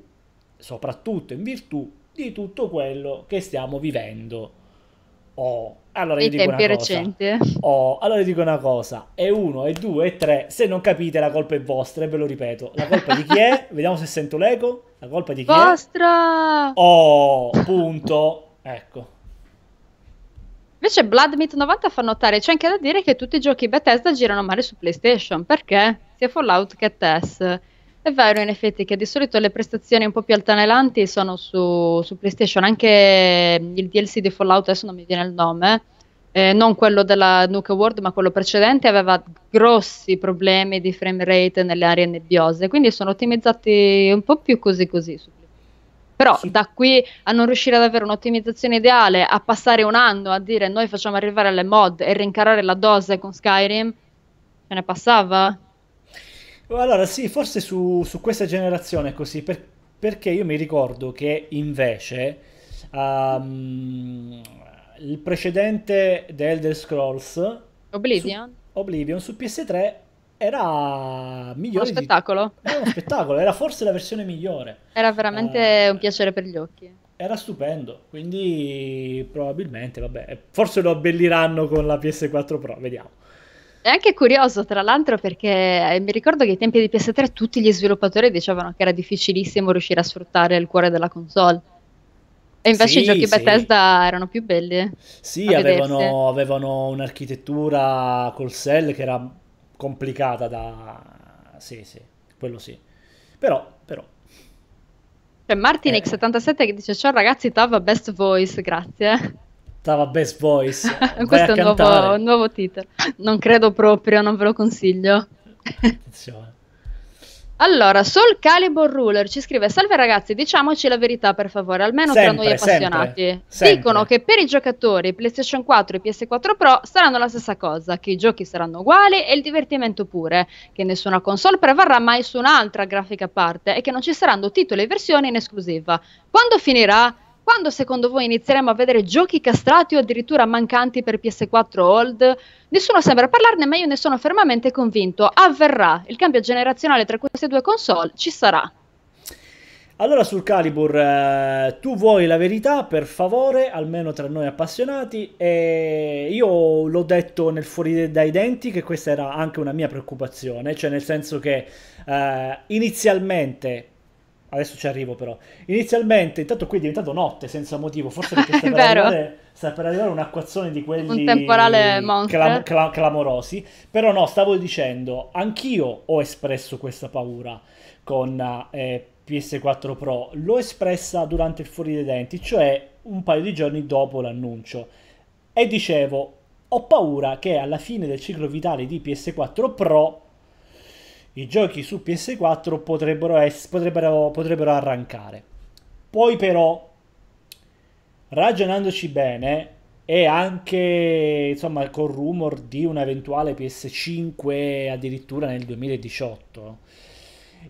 soprattutto in virtù di tutto quello che stiamo vivendo. Oh, allora io dico una tempi cosa. recenti. Oh, allora io dico una cosa. È uno, è due, è tre. Se non capite, la colpa è vostra, e ve lo ripeto. La colpa di chi è? Vediamo se sento l'eco. La colpa di chi è? Vostra! Oh, punto. Ecco. Invece Bloodmeat 90 fa notare, c'è anche da dire che tutti i giochi Bethesda girano male su PlayStation, perché? Sia Fallout che TES. È vero in effetti che di solito le prestazioni un po' più altalenanti sono su, su PlayStation, anche il DLC di Fallout, adesso non mi viene il nome, eh, non quello della Nuke World, ma quello precedente, aveva grossi problemi di frame rate nelle aree nebbiose, quindi sono ottimizzati un po' più così così su però Sì. da qui a non riuscire ad avere un'ottimizzazione ideale, a passare un anno a dire noi facciamo arrivare le mod e rincarare la dose con Skyrim, ce ne passava? Allora, sì, forse su, su questa generazione è così, per- perché io mi ricordo che invece ehm, il precedente The Elder Scrolls su Oblivion? Oblivion su PS3 era Uno migliore di... spettacolo. Era uno spettacolo, era forse la versione migliore. Era veramente un piacere per gli occhi. era stupendo, quindi probabilmente, vabbè, forse lo abbelliranno con la PS4 Pro, vediamo. È anche curioso, tra l'altro, perché eh, mi ricordo che ai tempi di PS3 tutti gli sviluppatori dicevano che era difficilissimo riuscire a sfruttare il cuore della console. E invece i Sì, giochi sì. Bethesda erano più belli Sì, avevano, avevano un'architettura col cell che era complicata da... Sì, sì, quello sì. Però, però... C'è eh, Martinix77 che dice: Ciao ragazzi, Tava Best Voice, grazie. stava Best Voice, Questo è un nuovo, un nuovo titolo. Non credo proprio, non ve lo consiglio. Attenzione. Allora, Soul Calibur Ruler ci scrive: Salve ragazzi, diciamoci la verità per favore, almeno tra noi Sempre, sempre, appassionati. sempre. Dicono che per i giocatori PlayStation 4 e PS4 Pro saranno la stessa cosa, che i giochi saranno uguali e il divertimento pure, che nessuna console prevarrà mai su un'altra grafica a parte e che non ci saranno titoli e versioni in esclusiva. Quando finirà? Quando secondo voi inizieremo a vedere giochi castrati o addirittura mancanti per PS4 Old? Nessuno sembra parlarne, ma io ne sono fermamente convinto. Avverrà. Il cambio generazionale tra queste due console ci sarà. Allora sul Calibur, eh, tu vuoi la verità, per favore, almeno tra noi appassionati, e io l'ho detto nel fuori dai denti che questa era anche una mia preoccupazione, cioè nel senso che eh, inizialmente, adesso ci arrivo però, inizialmente, intanto qui è diventato notte senza motivo, forse perché sta per arrivare, sta per arrivare un acquazzone di Un temporale quelli clam- cla- clamorosi, però no, stavo dicendo, anch'io ho espresso questa paura con eh, PS4 Pro, l'ho espressa durante il fuori dei denti, cioè un paio di giorni dopo l'annuncio. E dicevo, ho paura che alla fine del ciclo vitale di PS4 Pro i giochi su PS4 potrebbero, ess- potrebbero, potrebbero arrancare. Poi però, ragionandoci bene, e anche insomma con rumor di un eventuale PS5 addirittura nel 2018,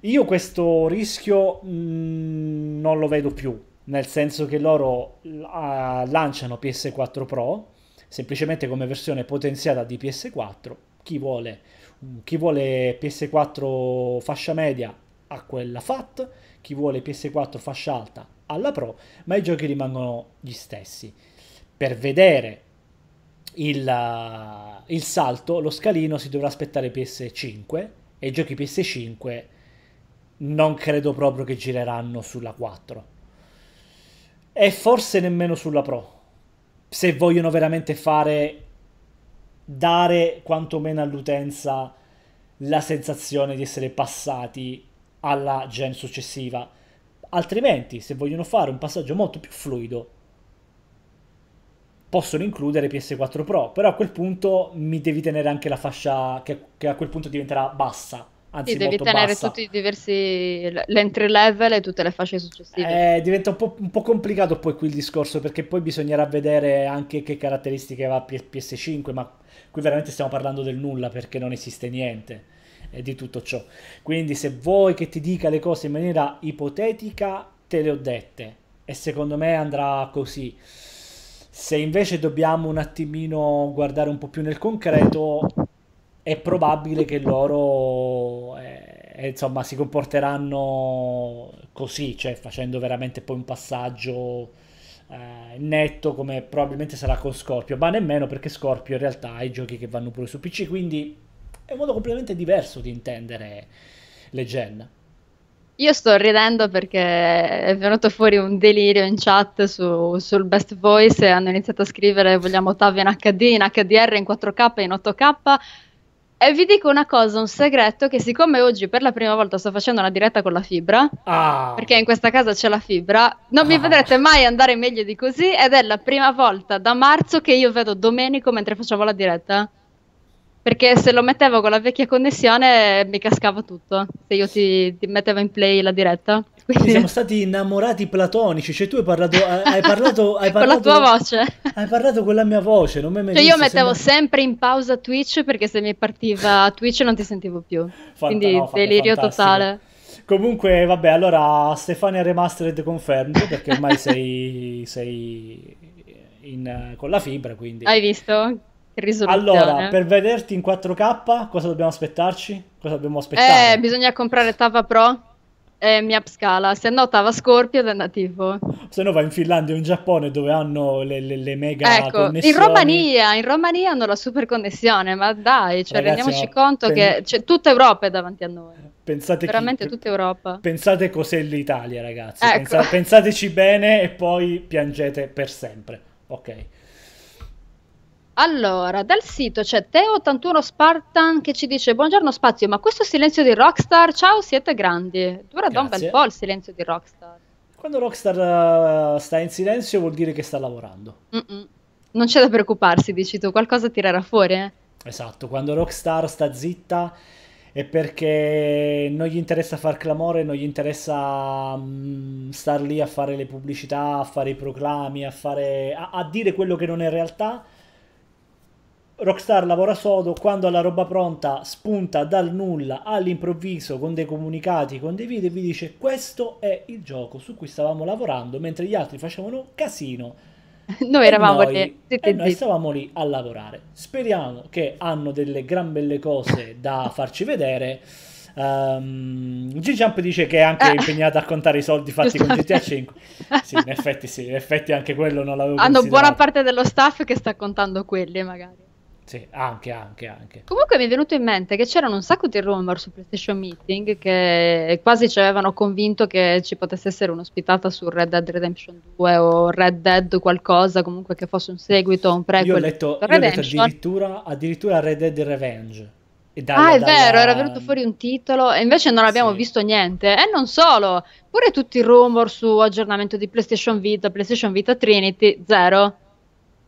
io questo rischio mh, non lo vedo più, nel senso che loro ah, lanciano PS4 Pro semplicemente come versione potenziata di PS4. Chi vuole, chi vuole PS4 fascia media ha quella FAT, chi vuole PS4 fascia alta alla Pro, ma i giochi rimangono gli stessi. Per vedere il, il salto, lo scalino si dovrà aspettare PS5 e i giochi PS5 non credo proprio che gireranno sulla 4 e forse nemmeno sulla Pro se vogliono veramente fare dare quantomeno all'utenza la sensazione di essere passati alla gen successiva altrimenti se vogliono fare un passaggio molto più fluido possono includere PS4 Pro però a quel punto mi devi tenere anche la fascia che, che a quel punto diventerà bassa anzi Sì, devi tenere bassa tutti i diversi l'entry level e tutte le fasce successive. Eh, diventa un po', un po' complicato poi qui il discorso perché poi bisognerà vedere anche che caratteristiche va P- PS5, ma qui veramente stiamo parlando del nulla perché non esiste niente eh, di tutto ciò. Quindi se vuoi che ti dica le cose in maniera ipotetica, te le ho dette e secondo me andrà così. Se invece dobbiamo un attimino guardare un po' più nel concreto, è probabile che loro eh, insomma si comporteranno così, cioè facendo veramente poi un passaggio eh, netto come probabilmente sarà con Scorpio, ma nemmeno perché Scorpio in realtà ha i giochi che vanno pure su PC, quindi è un modo completamente diverso di intendere le gen. Io sto ridendo perché è venuto fuori un delirio in chat su, sul Best Voice e hanno iniziato a scrivere vogliamo Ottavio in HD, in HDR, in 4K, in 8K. E vi dico una cosa, un segreto, che siccome oggi per la prima volta sto facendo una diretta con la fibra, ah. perché in questa casa c'è la fibra, non ah. mi vedrete mai andare meglio di così ed è la prima volta da marzo che io vedo Domenico mentre facevo la diretta perché se lo mettevo con la vecchia connessione mi cascava tutto, se io ti, ti mettevo in play la diretta. Quindi... Siamo stati innamorati platonici, cioè tu hai parlato, hai parlato, hai parlato con la tua voce. Hai parlato con la mia voce, non mi mai cioè io mettevo sembra... sempre in pausa Twitch perché se mi partiva Twitch non ti sentivo più. Fanta, Quindi no, delirio fantastico. totale. Comunque, vabbè, allora Stefania Remastered confermed perché ormai sei, sei in, con la fibra, quindi... Hai visto? Allora, per vederti in 4K, cosa dobbiamo aspettarci? Cosa dobbiamo aspettare? Eh, bisogna comprare Tava Pro e mi upscala, se no Tava Scorpio è nativo. Se no vai in Finlandia o in Giappone dove hanno le, le, le mega ecco, connessioni. In Romania, in Romania hanno la super connessione, ma dai, cioè, Ragazzi, rendiamoci conto pen... che cioè, tutta Europa è davanti a noi. Pensate Veramente chi... tutta Europa. Pensate cos'è l'Italia, ragazzi. Ecco. Pensa... Pensateci bene e poi piangete per sempre. Ok. Allora, dal sito c'è Teo81 Spartan che ci dice Buongiorno Spazio, ma questo silenzio di Rockstar, ciao, siete grandi. Dura da un bel po' il silenzio di Rockstar. Quando Rockstar uh, sta in silenzio vuol dire che sta lavorando. Mm-mm. Non c'è da preoccuparsi, dici tu, qualcosa tirerà fuori, eh? Esatto, quando Rockstar sta zitta è perché non gli interessa far clamore, non gli interessa um, star lì a fare le pubblicità, a fare i proclami, a, fare, a, a dire quello che non è realtà Rockstar lavora sodo quando ha la roba pronta spunta dal nulla all'improvviso con dei comunicati, con dei video e vi dice questo è il gioco su cui stavamo lavorando mentre gli altri facevano casino. Noi eravamo noi, lì, e noi stavamo lì a lavorare. Speriamo che hanno delle gran belle cose da farci vedere. Um, G-Jump dice che è anche ah. impegnato a contare i soldi fatti con GTA 5. Sì, in effetti sì, in effetti anche quello non l'avevo Hanno buona parte dello staff che sta contando quelli magari. Sì, anche, anche, anche. Comunque mi è venuto in mente che c'erano un sacco di rumor su PlayStation Meeting che quasi ci avevano convinto che ci potesse essere un'ospitata su Red Dead Redemption 2 o Red Dead qualcosa, comunque che fosse un seguito o un prequel. Io ho letto, io ho letto addirittura, addirittura, Red Dead Revenge. Dalla, ah, è dalla... vero, era venuto fuori un titolo e invece non abbiamo sì. visto niente. E non solo, pure tutti i rumor su aggiornamento di PlayStation Vita, PlayStation Vita Trinity, zero.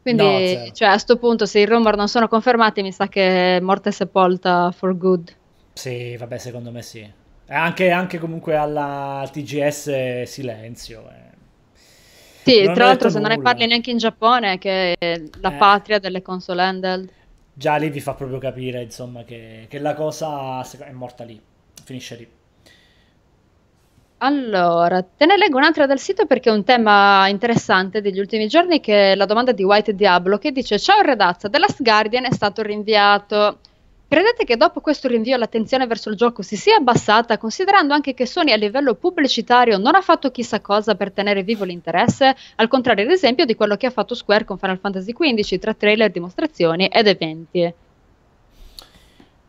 Quindi, no, cioè, a questo punto, se i rumor non sono confermati, mi sa che è morta e sepolta for good. Sì, vabbè, secondo me sì. Anche, anche comunque alla, al TGS silenzio. Eh. Sì, non tra l'altro se nulla. non ne parli neanche in Giappone, che è la eh. patria delle console handheld. Già lì vi fa proprio capire, insomma, che, che la cosa è morta lì, finisce lì. Allora, te ne leggo un'altra dal sito perché è un tema interessante degli ultimi giorni che è la domanda di White Diablo che dice Ciao redazza, The Last Guardian è stato rinviato. Credete che dopo questo rinvio l'attenzione verso il gioco si sia abbassata, considerando anche che Sony a livello pubblicitario non ha fatto chissà cosa per tenere vivo l'interesse, al contrario ad esempio di quello che ha fatto Square con Final Fantasy XV tra trailer, dimostrazioni ed eventi?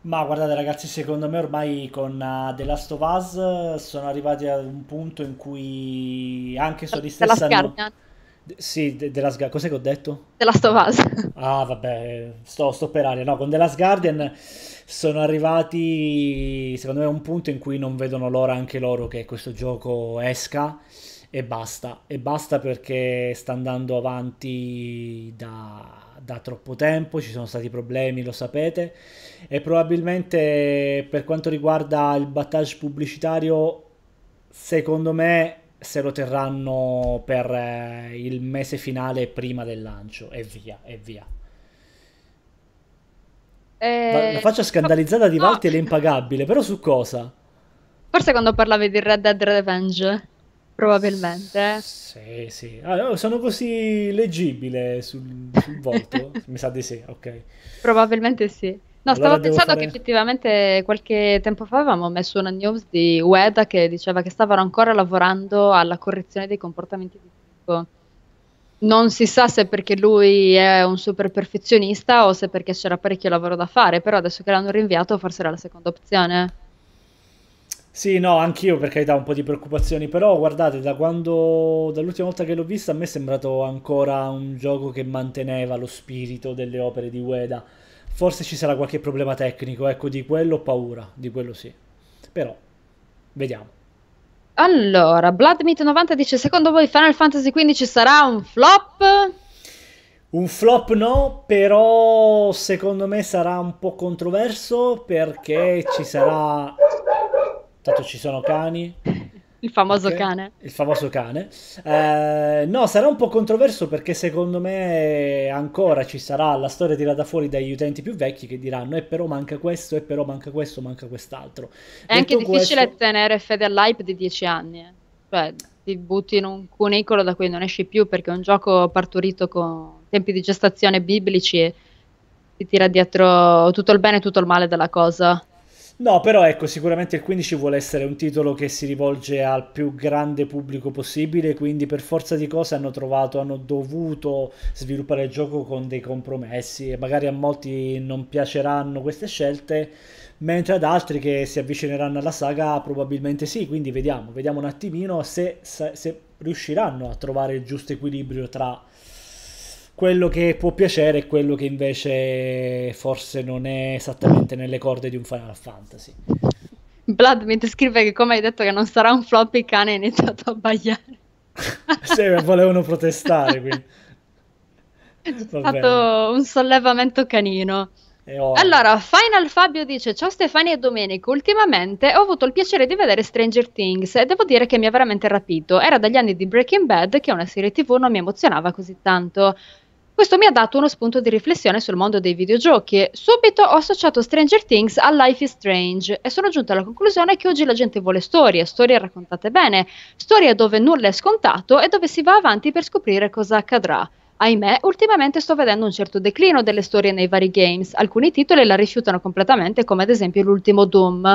Ma guardate ragazzi, secondo me ormai con uh, The Last of Us sono arrivati ad un punto in cui anche Sony stessa... Hanno... Sì, The Last Guardian, cos'è che ho detto? The Last of Us. Ah, vabbè, sto, sto per aria. No, con The Last Guardian sono arrivati, secondo me, a un punto in cui non vedono l'ora anche loro che questo gioco esca e basta. E basta perché sta andando avanti da da troppo tempo, ci sono stati problemi, lo sapete, e probabilmente per quanto riguarda il battage pubblicitario, secondo me se lo terranno per eh, il mese finale prima del lancio e via, e via. Eh, la faccia scandalizzata di no. Valti è impagabile, però su cosa? Forse quando parlavi di Red Dead Revenge. Probabilmente. Sì, sì. Ah, sono così leggibile sul, sul volto? Mi sa di sì, ok. Probabilmente sì. No, allora stavo pensando fare... che effettivamente qualche tempo fa avevamo messo una news di Ueda che diceva che stavano ancora lavorando alla correzione dei comportamenti di tipo. non si sa se perché lui è un super perfezionista o se perché c'era parecchio lavoro da fare, però adesso che l'hanno rinviato forse era la seconda opzione. Sì, no, anch'io per carità ho un po' di preoccupazioni, però guardate, da quando, dall'ultima volta che l'ho vista a me è sembrato ancora un gioco che manteneva lo spirito delle opere di Ueda. Forse ci sarà qualche problema tecnico, ecco, di quello ho paura, di quello sì. Però, vediamo. Allora, Bloodmeat90 dice: Secondo voi Final Fantasy XV sarà un flop? Un flop no, però secondo me sarà un po' controverso perché ci sarà. Tanto ci sono cani. Il famoso okay. cane. Il famoso cane. Eh, no, sarà un po' controverso perché secondo me ancora ci sarà la storia tirata fuori dagli utenti più vecchi che diranno e eh, però manca questo, e eh, però manca questo, manca quest'altro. È Detto anche difficile questo... tenere fede all'hype di dieci anni. Eh. Cioè, ti butti in un cunicolo da cui non esci più perché è un gioco partorito con tempi di gestazione biblici e ti tira dietro tutto il bene e tutto il male della cosa. No, però ecco, sicuramente il 15 vuole essere un titolo che si rivolge al più grande pubblico possibile, quindi per forza di cose hanno trovato, hanno dovuto sviluppare il gioco con dei compromessi e magari a molti non piaceranno queste scelte, mentre ad altri che si avvicineranno alla saga probabilmente sì, quindi vediamo, vediamo un attimino se, se, riusciranno a trovare il giusto equilibrio tra quello che può piacere e quello che invece forse non è esattamente nelle corde di un Final Fantasy. Blood mi scrive che come hai detto che non sarà un flop il cane ha iniziato a baiare. sì, volevano protestare quindi. È stato un sollevamento canino. Allora, Final Fabio dice: Ciao Stefani e Domenico. Ultimamente ho avuto il piacere di vedere Stranger Things e devo dire che mi ha veramente rapito. Era dagli anni di Breaking Bad che una serie TV non mi emozionava così tanto. Questo mi ha dato uno spunto di riflessione sul mondo dei videogiochi. Subito ho associato Stranger Things a Life is Strange e sono giunta alla conclusione che oggi la gente vuole storie, storie raccontate bene, storie dove nulla è scontato e dove si va avanti per scoprire cosa accadrà. Ahimè, ultimamente sto vedendo un certo declino delle storie nei vari games. Alcuni titoli la rifiutano completamente, come ad esempio l'ultimo Doom.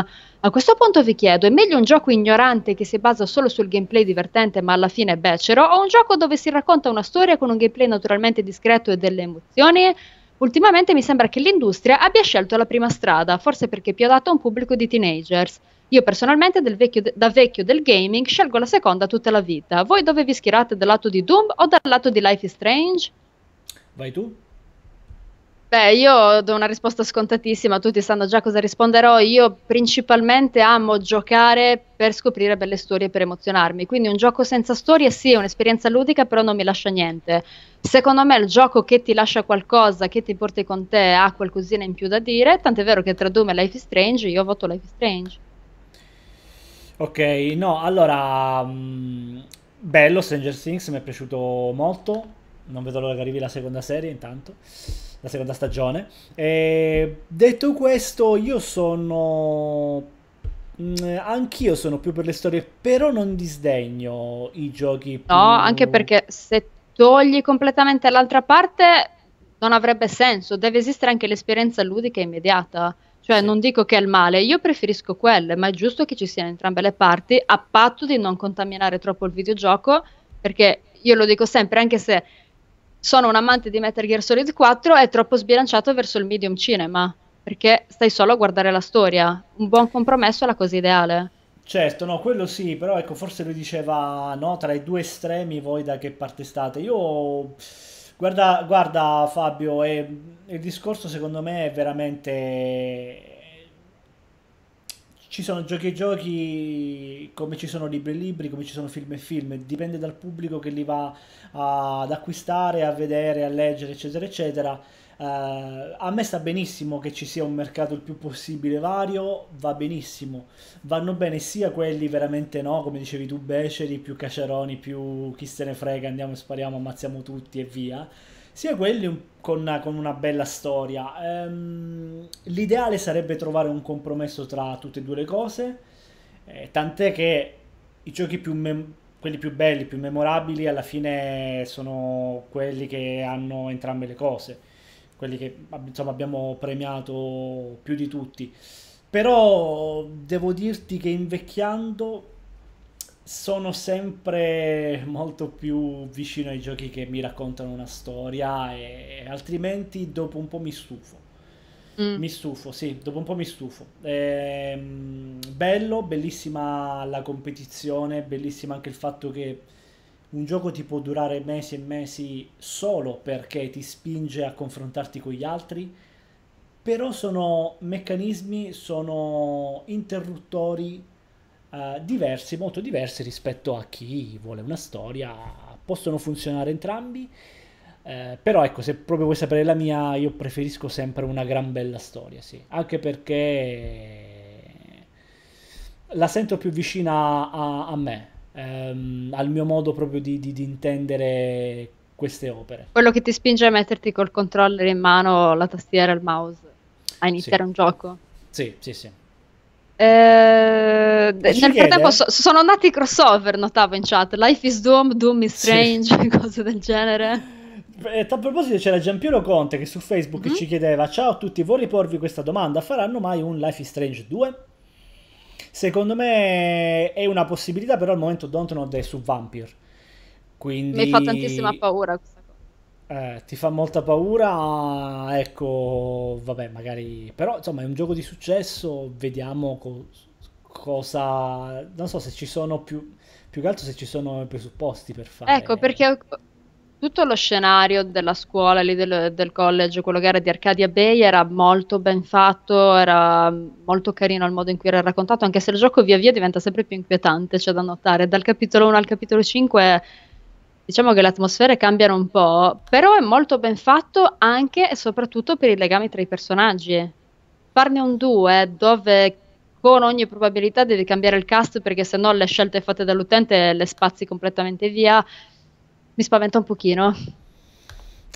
A questo punto vi chiedo: è meglio un gioco ignorante che si basa solo sul gameplay divertente ma alla fine becero, o un gioco dove si racconta una storia con un gameplay naturalmente discreto e delle emozioni? Ultimamente mi sembra che l'industria abbia scelto la prima strada, forse perché è più adatta a un pubblico di teenagers. Io personalmente vecchio de- da vecchio del gaming scelgo la seconda tutta la vita. Voi dove vi schierate dal lato di Doom o dal lato di Life is Strange? Vai tu? Beh, io do una risposta scontatissima, tutti sanno già cosa risponderò. Io principalmente amo giocare per scoprire belle storie, per emozionarmi. Quindi un gioco senza storia sì, è un'esperienza ludica, però non mi lascia niente. Secondo me il gioco che ti lascia qualcosa, che ti porti con te, ha qualcosina in più da dire. Tant'è vero che tra Doom e Life is Strange io voto Life is Strange. Ok, no, allora, mh, mm, bello Stranger Things, mi è piaciuto molto, non vedo l'ora che arrivi la seconda serie intanto, la seconda stagione. E detto questo, io sono... Mm, anch'io sono più per le storie, però non disdegno i giochi più... No, anche perché se togli completamente l'altra parte non avrebbe senso, deve esistere anche l'esperienza ludica immediata. Cioè, non dico che è il male, io preferisco quelle, ma è giusto che ci siano entrambe le parti, a patto di non contaminare troppo il videogioco, perché io lo dico sempre, anche se sono un amante di Metal Gear Solid 4, è troppo sbilanciato verso il medium cinema, perché stai solo a guardare la storia. Un buon compromesso è la cosa ideale. Certo, no, quello sì, però ecco, forse lui diceva, no, tra i due estremi voi da che parte state? Io Guarda, guarda Fabio, è, il discorso secondo me è veramente... Ci sono giochi e giochi come ci sono libri e libri, come ci sono film e film, dipende dal pubblico che li va ad acquistare, a vedere, a leggere, eccetera, eccetera. Uh, a me sta benissimo che ci sia un mercato il più possibile vario, va benissimo. Vanno bene sia quelli veramente no, come dicevi tu, beceri, più caceroni, più chi se ne frega, andiamo e spariamo, ammazziamo tutti e via. Sia quelli con, con, una bella storia. Um, l'ideale sarebbe trovare un compromesso tra tutte e due le cose, eh, tant'è che i giochi più quelli più belli, più memorabili, alla fine sono quelli che hanno entrambe le cose quelli che insomma, abbiamo premiato più di tutti. Però devo dirti che invecchiando sono sempre molto più vicino ai giochi che mi raccontano una storia e altrimenti dopo un po' mi stufo. Mm. Mi stufo, sì, dopo un po' mi stufo. Ehm, bello, bellissima la competizione, bellissima anche il fatto che un gioco ti può durare mesi e mesi solo perché ti spinge a confrontarti con gli altri, però sono meccanismi, sono interruttori uh, diversi, molto diversi rispetto a chi vuole una storia, possono funzionare entrambi eh, però ecco, se proprio vuoi sapere la mia, io preferisco sempre una gran bella storia, sì. Anche perché la sento più vicina a, a me, ehm, al mio modo proprio di, di, di, intendere queste opere. Quello che ti spinge a metterti col controller in mano, la tastiera e il mouse, a iniziare sì. un gioco. Sì, sì, sì. Eh, nel chiede? frattempo so, sono nati crossover, notavo in chat. Life is Doom, Doom is Strange, sì. cose del genere. A proposito c'era Giampiero Conte che su Facebook mm-hmm. ci chiedeva Ciao a tutti, vorrei porvi questa domanda Faranno mai un Life is Strange 2? Secondo me è una possibilità Però al momento Dontnod è su Vampire Quindi... Mi fa tantissima paura questa cosa. Eh, Ti fa molta paura Ecco, vabbè magari Però insomma è un gioco di successo Vediamo co- cosa... Non so se ci sono più... Più che altro se ci sono i presupposti per fare... Ecco, perché tutto lo scenario della scuola, del, del college, quello che era di Arcadia Bay, era molto ben fatto, era molto carino il modo in cui era raccontato, anche se il gioco via via diventa sempre più inquietante, c'è da notare. Dal capitolo 1 al capitolo 5 diciamo che le atmosfere cambiano un po', però è molto ben fatto anche e soprattutto per i legami tra i personaggi. Farne un 2 dove con ogni probabilità devi cambiare il cast perché se no le scelte fatte dall'utente le spazi completamente via mi spaventa un pochino.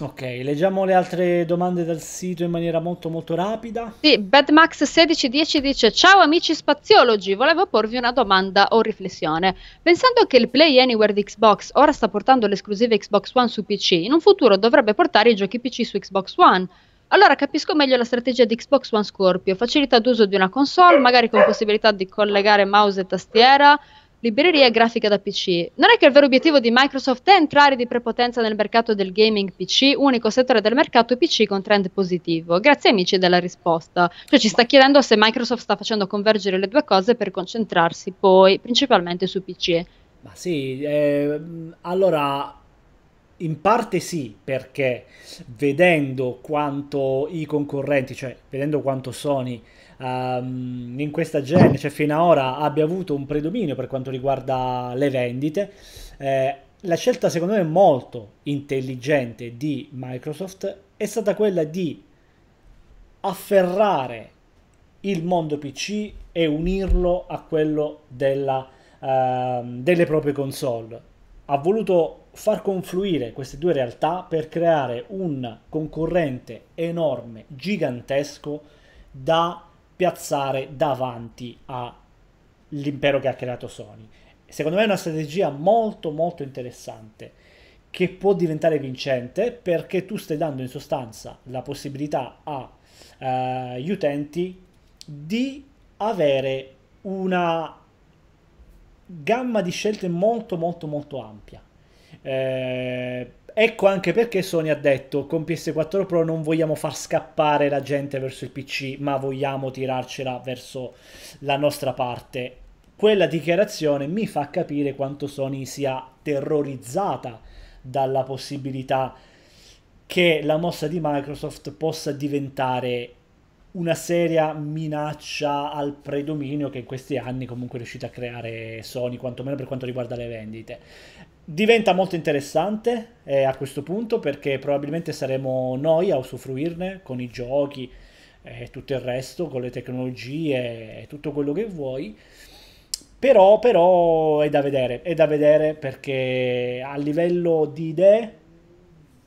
Ok, leggiamo le altre domande dal sito in maniera molto molto rapida. Sì, Badmax1610 dice Ciao amici spaziologi, volevo porvi una domanda o riflessione. Pensando che il Play Anywhere di Xbox ora sta portando l'esclusiva Xbox One su PC, in un futuro dovrebbe portare i giochi PC su Xbox One. Allora capisco meglio la strategia di Xbox One Scorpio, facilità d'uso di una console, magari con possibilità di collegare mouse e tastiera, libreria grafica da PC. Non è che il vero obiettivo di Microsoft è entrare di prepotenza nel mercato del gaming PC, unico settore del mercato PC con trend positivo. Grazie amici della risposta. Cioè ci sta chiedendo se Microsoft sta facendo convergere le due cose per concentrarsi poi principalmente su PC. Ma sì, eh, allora in parte sì, perché vedendo quanto i concorrenti, cioè vedendo quanto Sony um, in questa gen, cioè fino ad ora, abbia avuto un predominio per quanto riguarda le vendite. Eh, la scelta secondo me molto intelligente di Microsoft è stata quella di afferrare il mondo PC e unirlo a quello della, uh, delle proprie console. Ha voluto far confluire queste due realtà per creare un concorrente enorme, gigantesco da piazzare davanti all'impero che ha creato Sony. Secondo me è una strategia molto molto interessante che può diventare vincente perché tu stai dando in sostanza la possibilità agli uh, utenti di avere una gamma di scelte molto molto molto ampia. Eh, Ecco anche perché Sony ha detto con PS4 Pro non vogliamo far scappare la gente verso il PC, ma vogliamo tirarcela verso la nostra parte. Quella dichiarazione mi fa capire quanto Sony sia terrorizzata dalla possibilità che la mossa di Microsoft possa diventare una seria minaccia al predominio che in questi anni comunque è riuscita a creare Sony, quantomeno per quanto riguarda le vendite diventa molto interessante eh, a questo punto perché probabilmente saremo noi a usufruirne con i giochi e tutto il resto, con le tecnologie e tutto quello che vuoi. Però, però è da vedere, è da vedere perché a livello di idee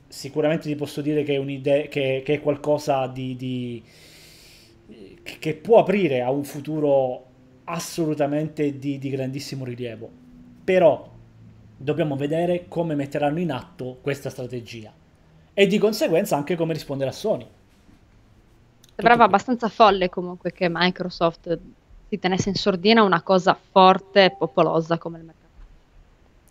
sicuramente ti posso dire che è, un'idea, che, che è qualcosa di, di, che può aprire a un futuro assolutamente di, di grandissimo rilievo. Però dobbiamo vedere come metteranno in atto questa strategia e di conseguenza anche come rispondere a Sony. Sembrava abbastanza folle comunque che Microsoft si tenesse in sordina una cosa forte e popolosa come il mercato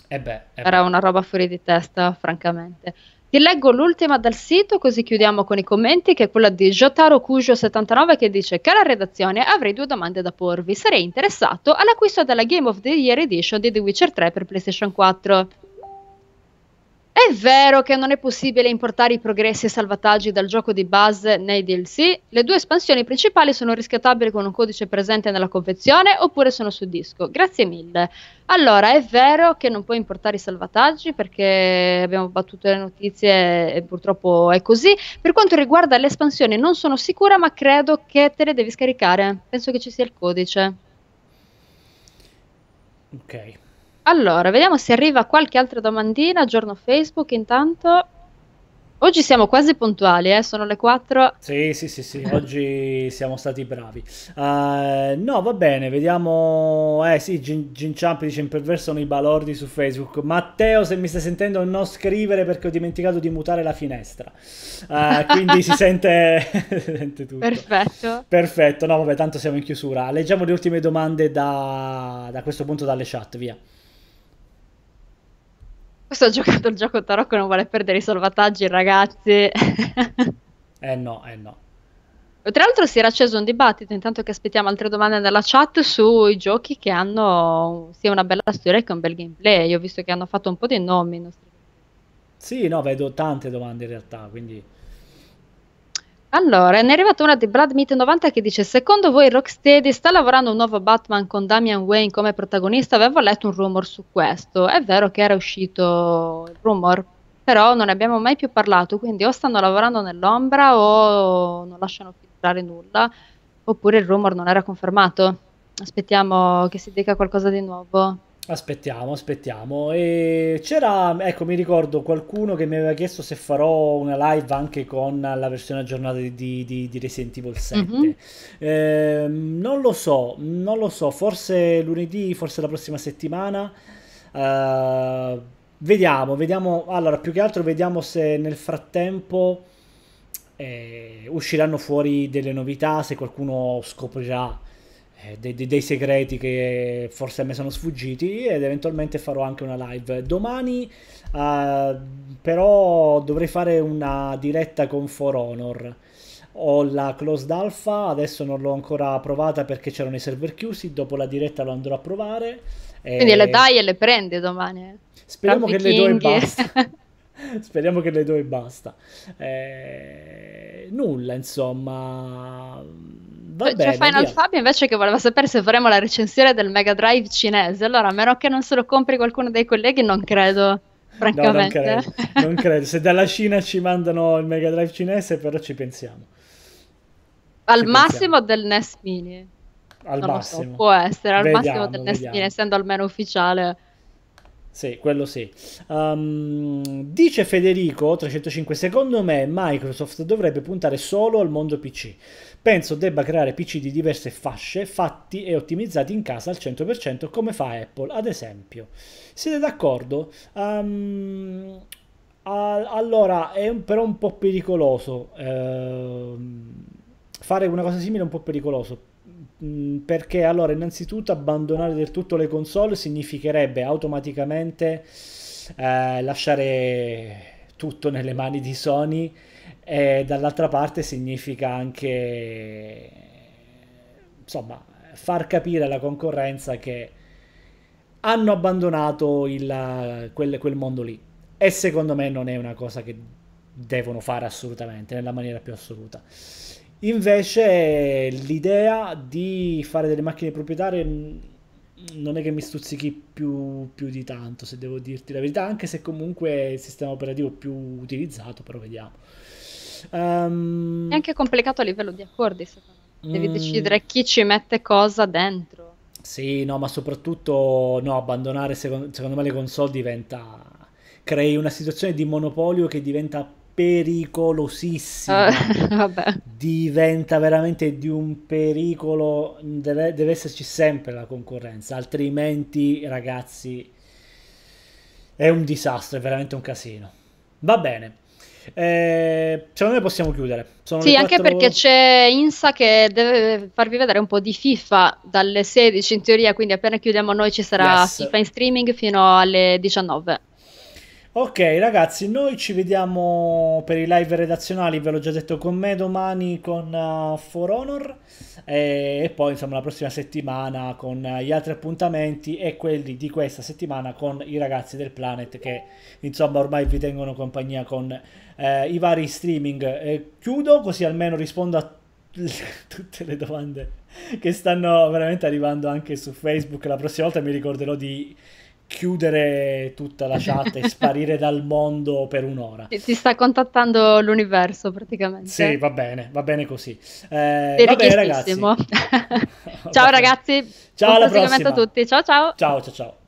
Eh beh, eh Era una roba fuori di testa, francamente. Ti leggo l'ultima dal sito, così chiudiamo con i commenti, che è quella di Jotaro Cujo79 che dice: Cara redazione, avrei due domande da porvi. Sarei interessato all'acquisto della Game of the Year Edition di The Witcher 3 per PlayStation 4. È vero che non è possibile importare i progressi e salvataggi dal gioco di base nei DLC. Le due espansioni principali sono riscattabili con un codice presente nella confezione oppure sono su disco. Grazie mille. Allora, è vero che non puoi importare i salvataggi perché abbiamo battuto le notizie e purtroppo è così. Per quanto riguarda le espansioni non sono sicura, ma credo che te le devi scaricare. Penso che ci sia il codice. Ok. Allora, vediamo se arriva qualche altra domandina. Giorno Facebook, intanto. Oggi siamo quasi puntuali, eh? sono le 4. Sì, sì, sì, sì, oggi siamo stati bravi. Uh, no, va bene, vediamo. Eh sì, Gin, Gin Champ dice imperversano i balordi su Facebook. Matteo, se mi stai sentendo, non scrivere perché ho dimenticato di mutare la finestra. Uh, quindi si sente... sente tutto. Perfetto. Perfetto, no, vabbè, tanto siamo in chiusura. Leggiamo le ultime domande da, da questo punto dalle chat, via. Questo ha giocato il gioco Tarocco non vuole perdere i salvataggi, ragazzi. eh no, eh no. Tra l'altro si era acceso un dibattito, intanto che aspettiamo altre domande nella chat, sui giochi che hanno sia una bella storia che un bel gameplay. Io ho visto che hanno fatto un po' di nomi. Sì, no, vedo tante domande in realtà, quindi... Allora, ne è arrivata una di Bradmeat90 che dice: Secondo voi Rocksteady sta lavorando un nuovo Batman con Damian Wayne come protagonista? Avevo letto un rumor su questo. È vero che era uscito il rumor, però non ne abbiamo mai più parlato. Quindi o stanno lavorando nell'ombra o non lasciano filtrare nulla, oppure il rumor non era confermato. Aspettiamo che si dica qualcosa di nuovo. Aspettiamo, aspettiamo. E c'era, ecco, mi ricordo qualcuno che mi aveva chiesto se farò una live anche con la versione aggiornata di, di, di Resident Evil 7. Mm-hmm. Eh, non lo so, non lo so, forse lunedì, forse la prossima settimana. Uh, vediamo, vediamo. Allora, più che altro vediamo se nel frattempo eh, usciranno fuori delle novità, se qualcuno scoprirà eh, dei, dei, segreti che forse a me sono sfuggiti ed eventualmente farò anche una live. Domani uh, però dovrei fare una diretta con For Honor. Ho la closed alpha, adesso non l'ho ancora provata perché c'erano i server chiusi, dopo la diretta lo andrò a provare. Quindi le dai e le prendi domani. Speriamo che le do e basta. Speriamo che le do e basta. Eh, nulla, insomma C'è bene, Final via. Fabio invece che voleva sapere se faremo la recensione del Mega Drive cinese. Allora, a meno che non se lo compri qualcuno dei colleghi, non credo. Francamente, no, non, credo, non credo. Se dalla Cina ci mandano il Mega Drive cinese, però ci pensiamo. Al ci massimo pensiamo. del NES Mini. Al non massimo. So, può essere, al vediamo, massimo del NES Mini, essendo almeno ufficiale. Sì, quello sì. Um, dice Federico 305, secondo me Microsoft dovrebbe puntare solo al mondo PC. Penso debba creare PC di diverse fasce, fatti e ottimizzati in casa al 100% come fa Apple, ad esempio. Siete d'accordo? Um, allora, è però un po' pericoloso. Uh, fare una cosa simile è un po' pericoloso Mm, perché allora innanzitutto abbandonare del tutto le console significherebbe automaticamente eh, lasciare tutto nelle mani di Sony e dall'altra parte significa anche insomma far capire alla concorrenza che hanno abbandonato il, quel, quel mondo lì e secondo me non è una cosa che devono fare assolutamente nella maniera più assoluta Invece l'idea di fare delle macchine proprietarie non è che mi stuzzichi più, più, di tanto, se devo dirti la verità, anche se comunque è il sistema operativo più utilizzato, però vediamo. Um, è anche complicato a livello di accordi, secondo me. Devi mm, decidere chi ci mette cosa dentro. Sì, no, ma soprattutto no, abbandonare secondo, secondo me le console diventa... crei una situazione di monopolio che diventa pericolosissima. Uh, Diventa veramente di un pericolo. Deve, deve, esserci sempre la concorrenza, altrimenti, ragazzi, è un disastro, è veramente un casino. Va bene. Eh, secondo me possiamo chiudere. Sono sì, anche perché c'è Insa che deve farvi vedere un po' di FIFA dalle 16 in teoria, quindi appena chiudiamo noi ci sarà yes. FIFA in streaming fino alle 19. Ok ragazzi, noi ci vediamo per i live redazionali, ve l'ho già detto con me domani con uh, For Honor e, e, poi insomma la prossima settimana con uh, gli altri appuntamenti e quelli di questa settimana con i ragazzi del Planet che insomma ormai vi tengono compagnia con uh, i vari streaming. E chiudo così almeno rispondo a tutte le domande che stanno veramente arrivando anche su Facebook. La prossima volta mi ricorderò di chiudere tutta la chat e sparire dal mondo per un'ora. Ti sta contattando l'universo praticamente. Sì, va bene, va bene così. Eh, va bene ragazzi. ciao ragazzi. Ciao alla prossima. a tutti. Ciao ciao. Ciao ciao ciao.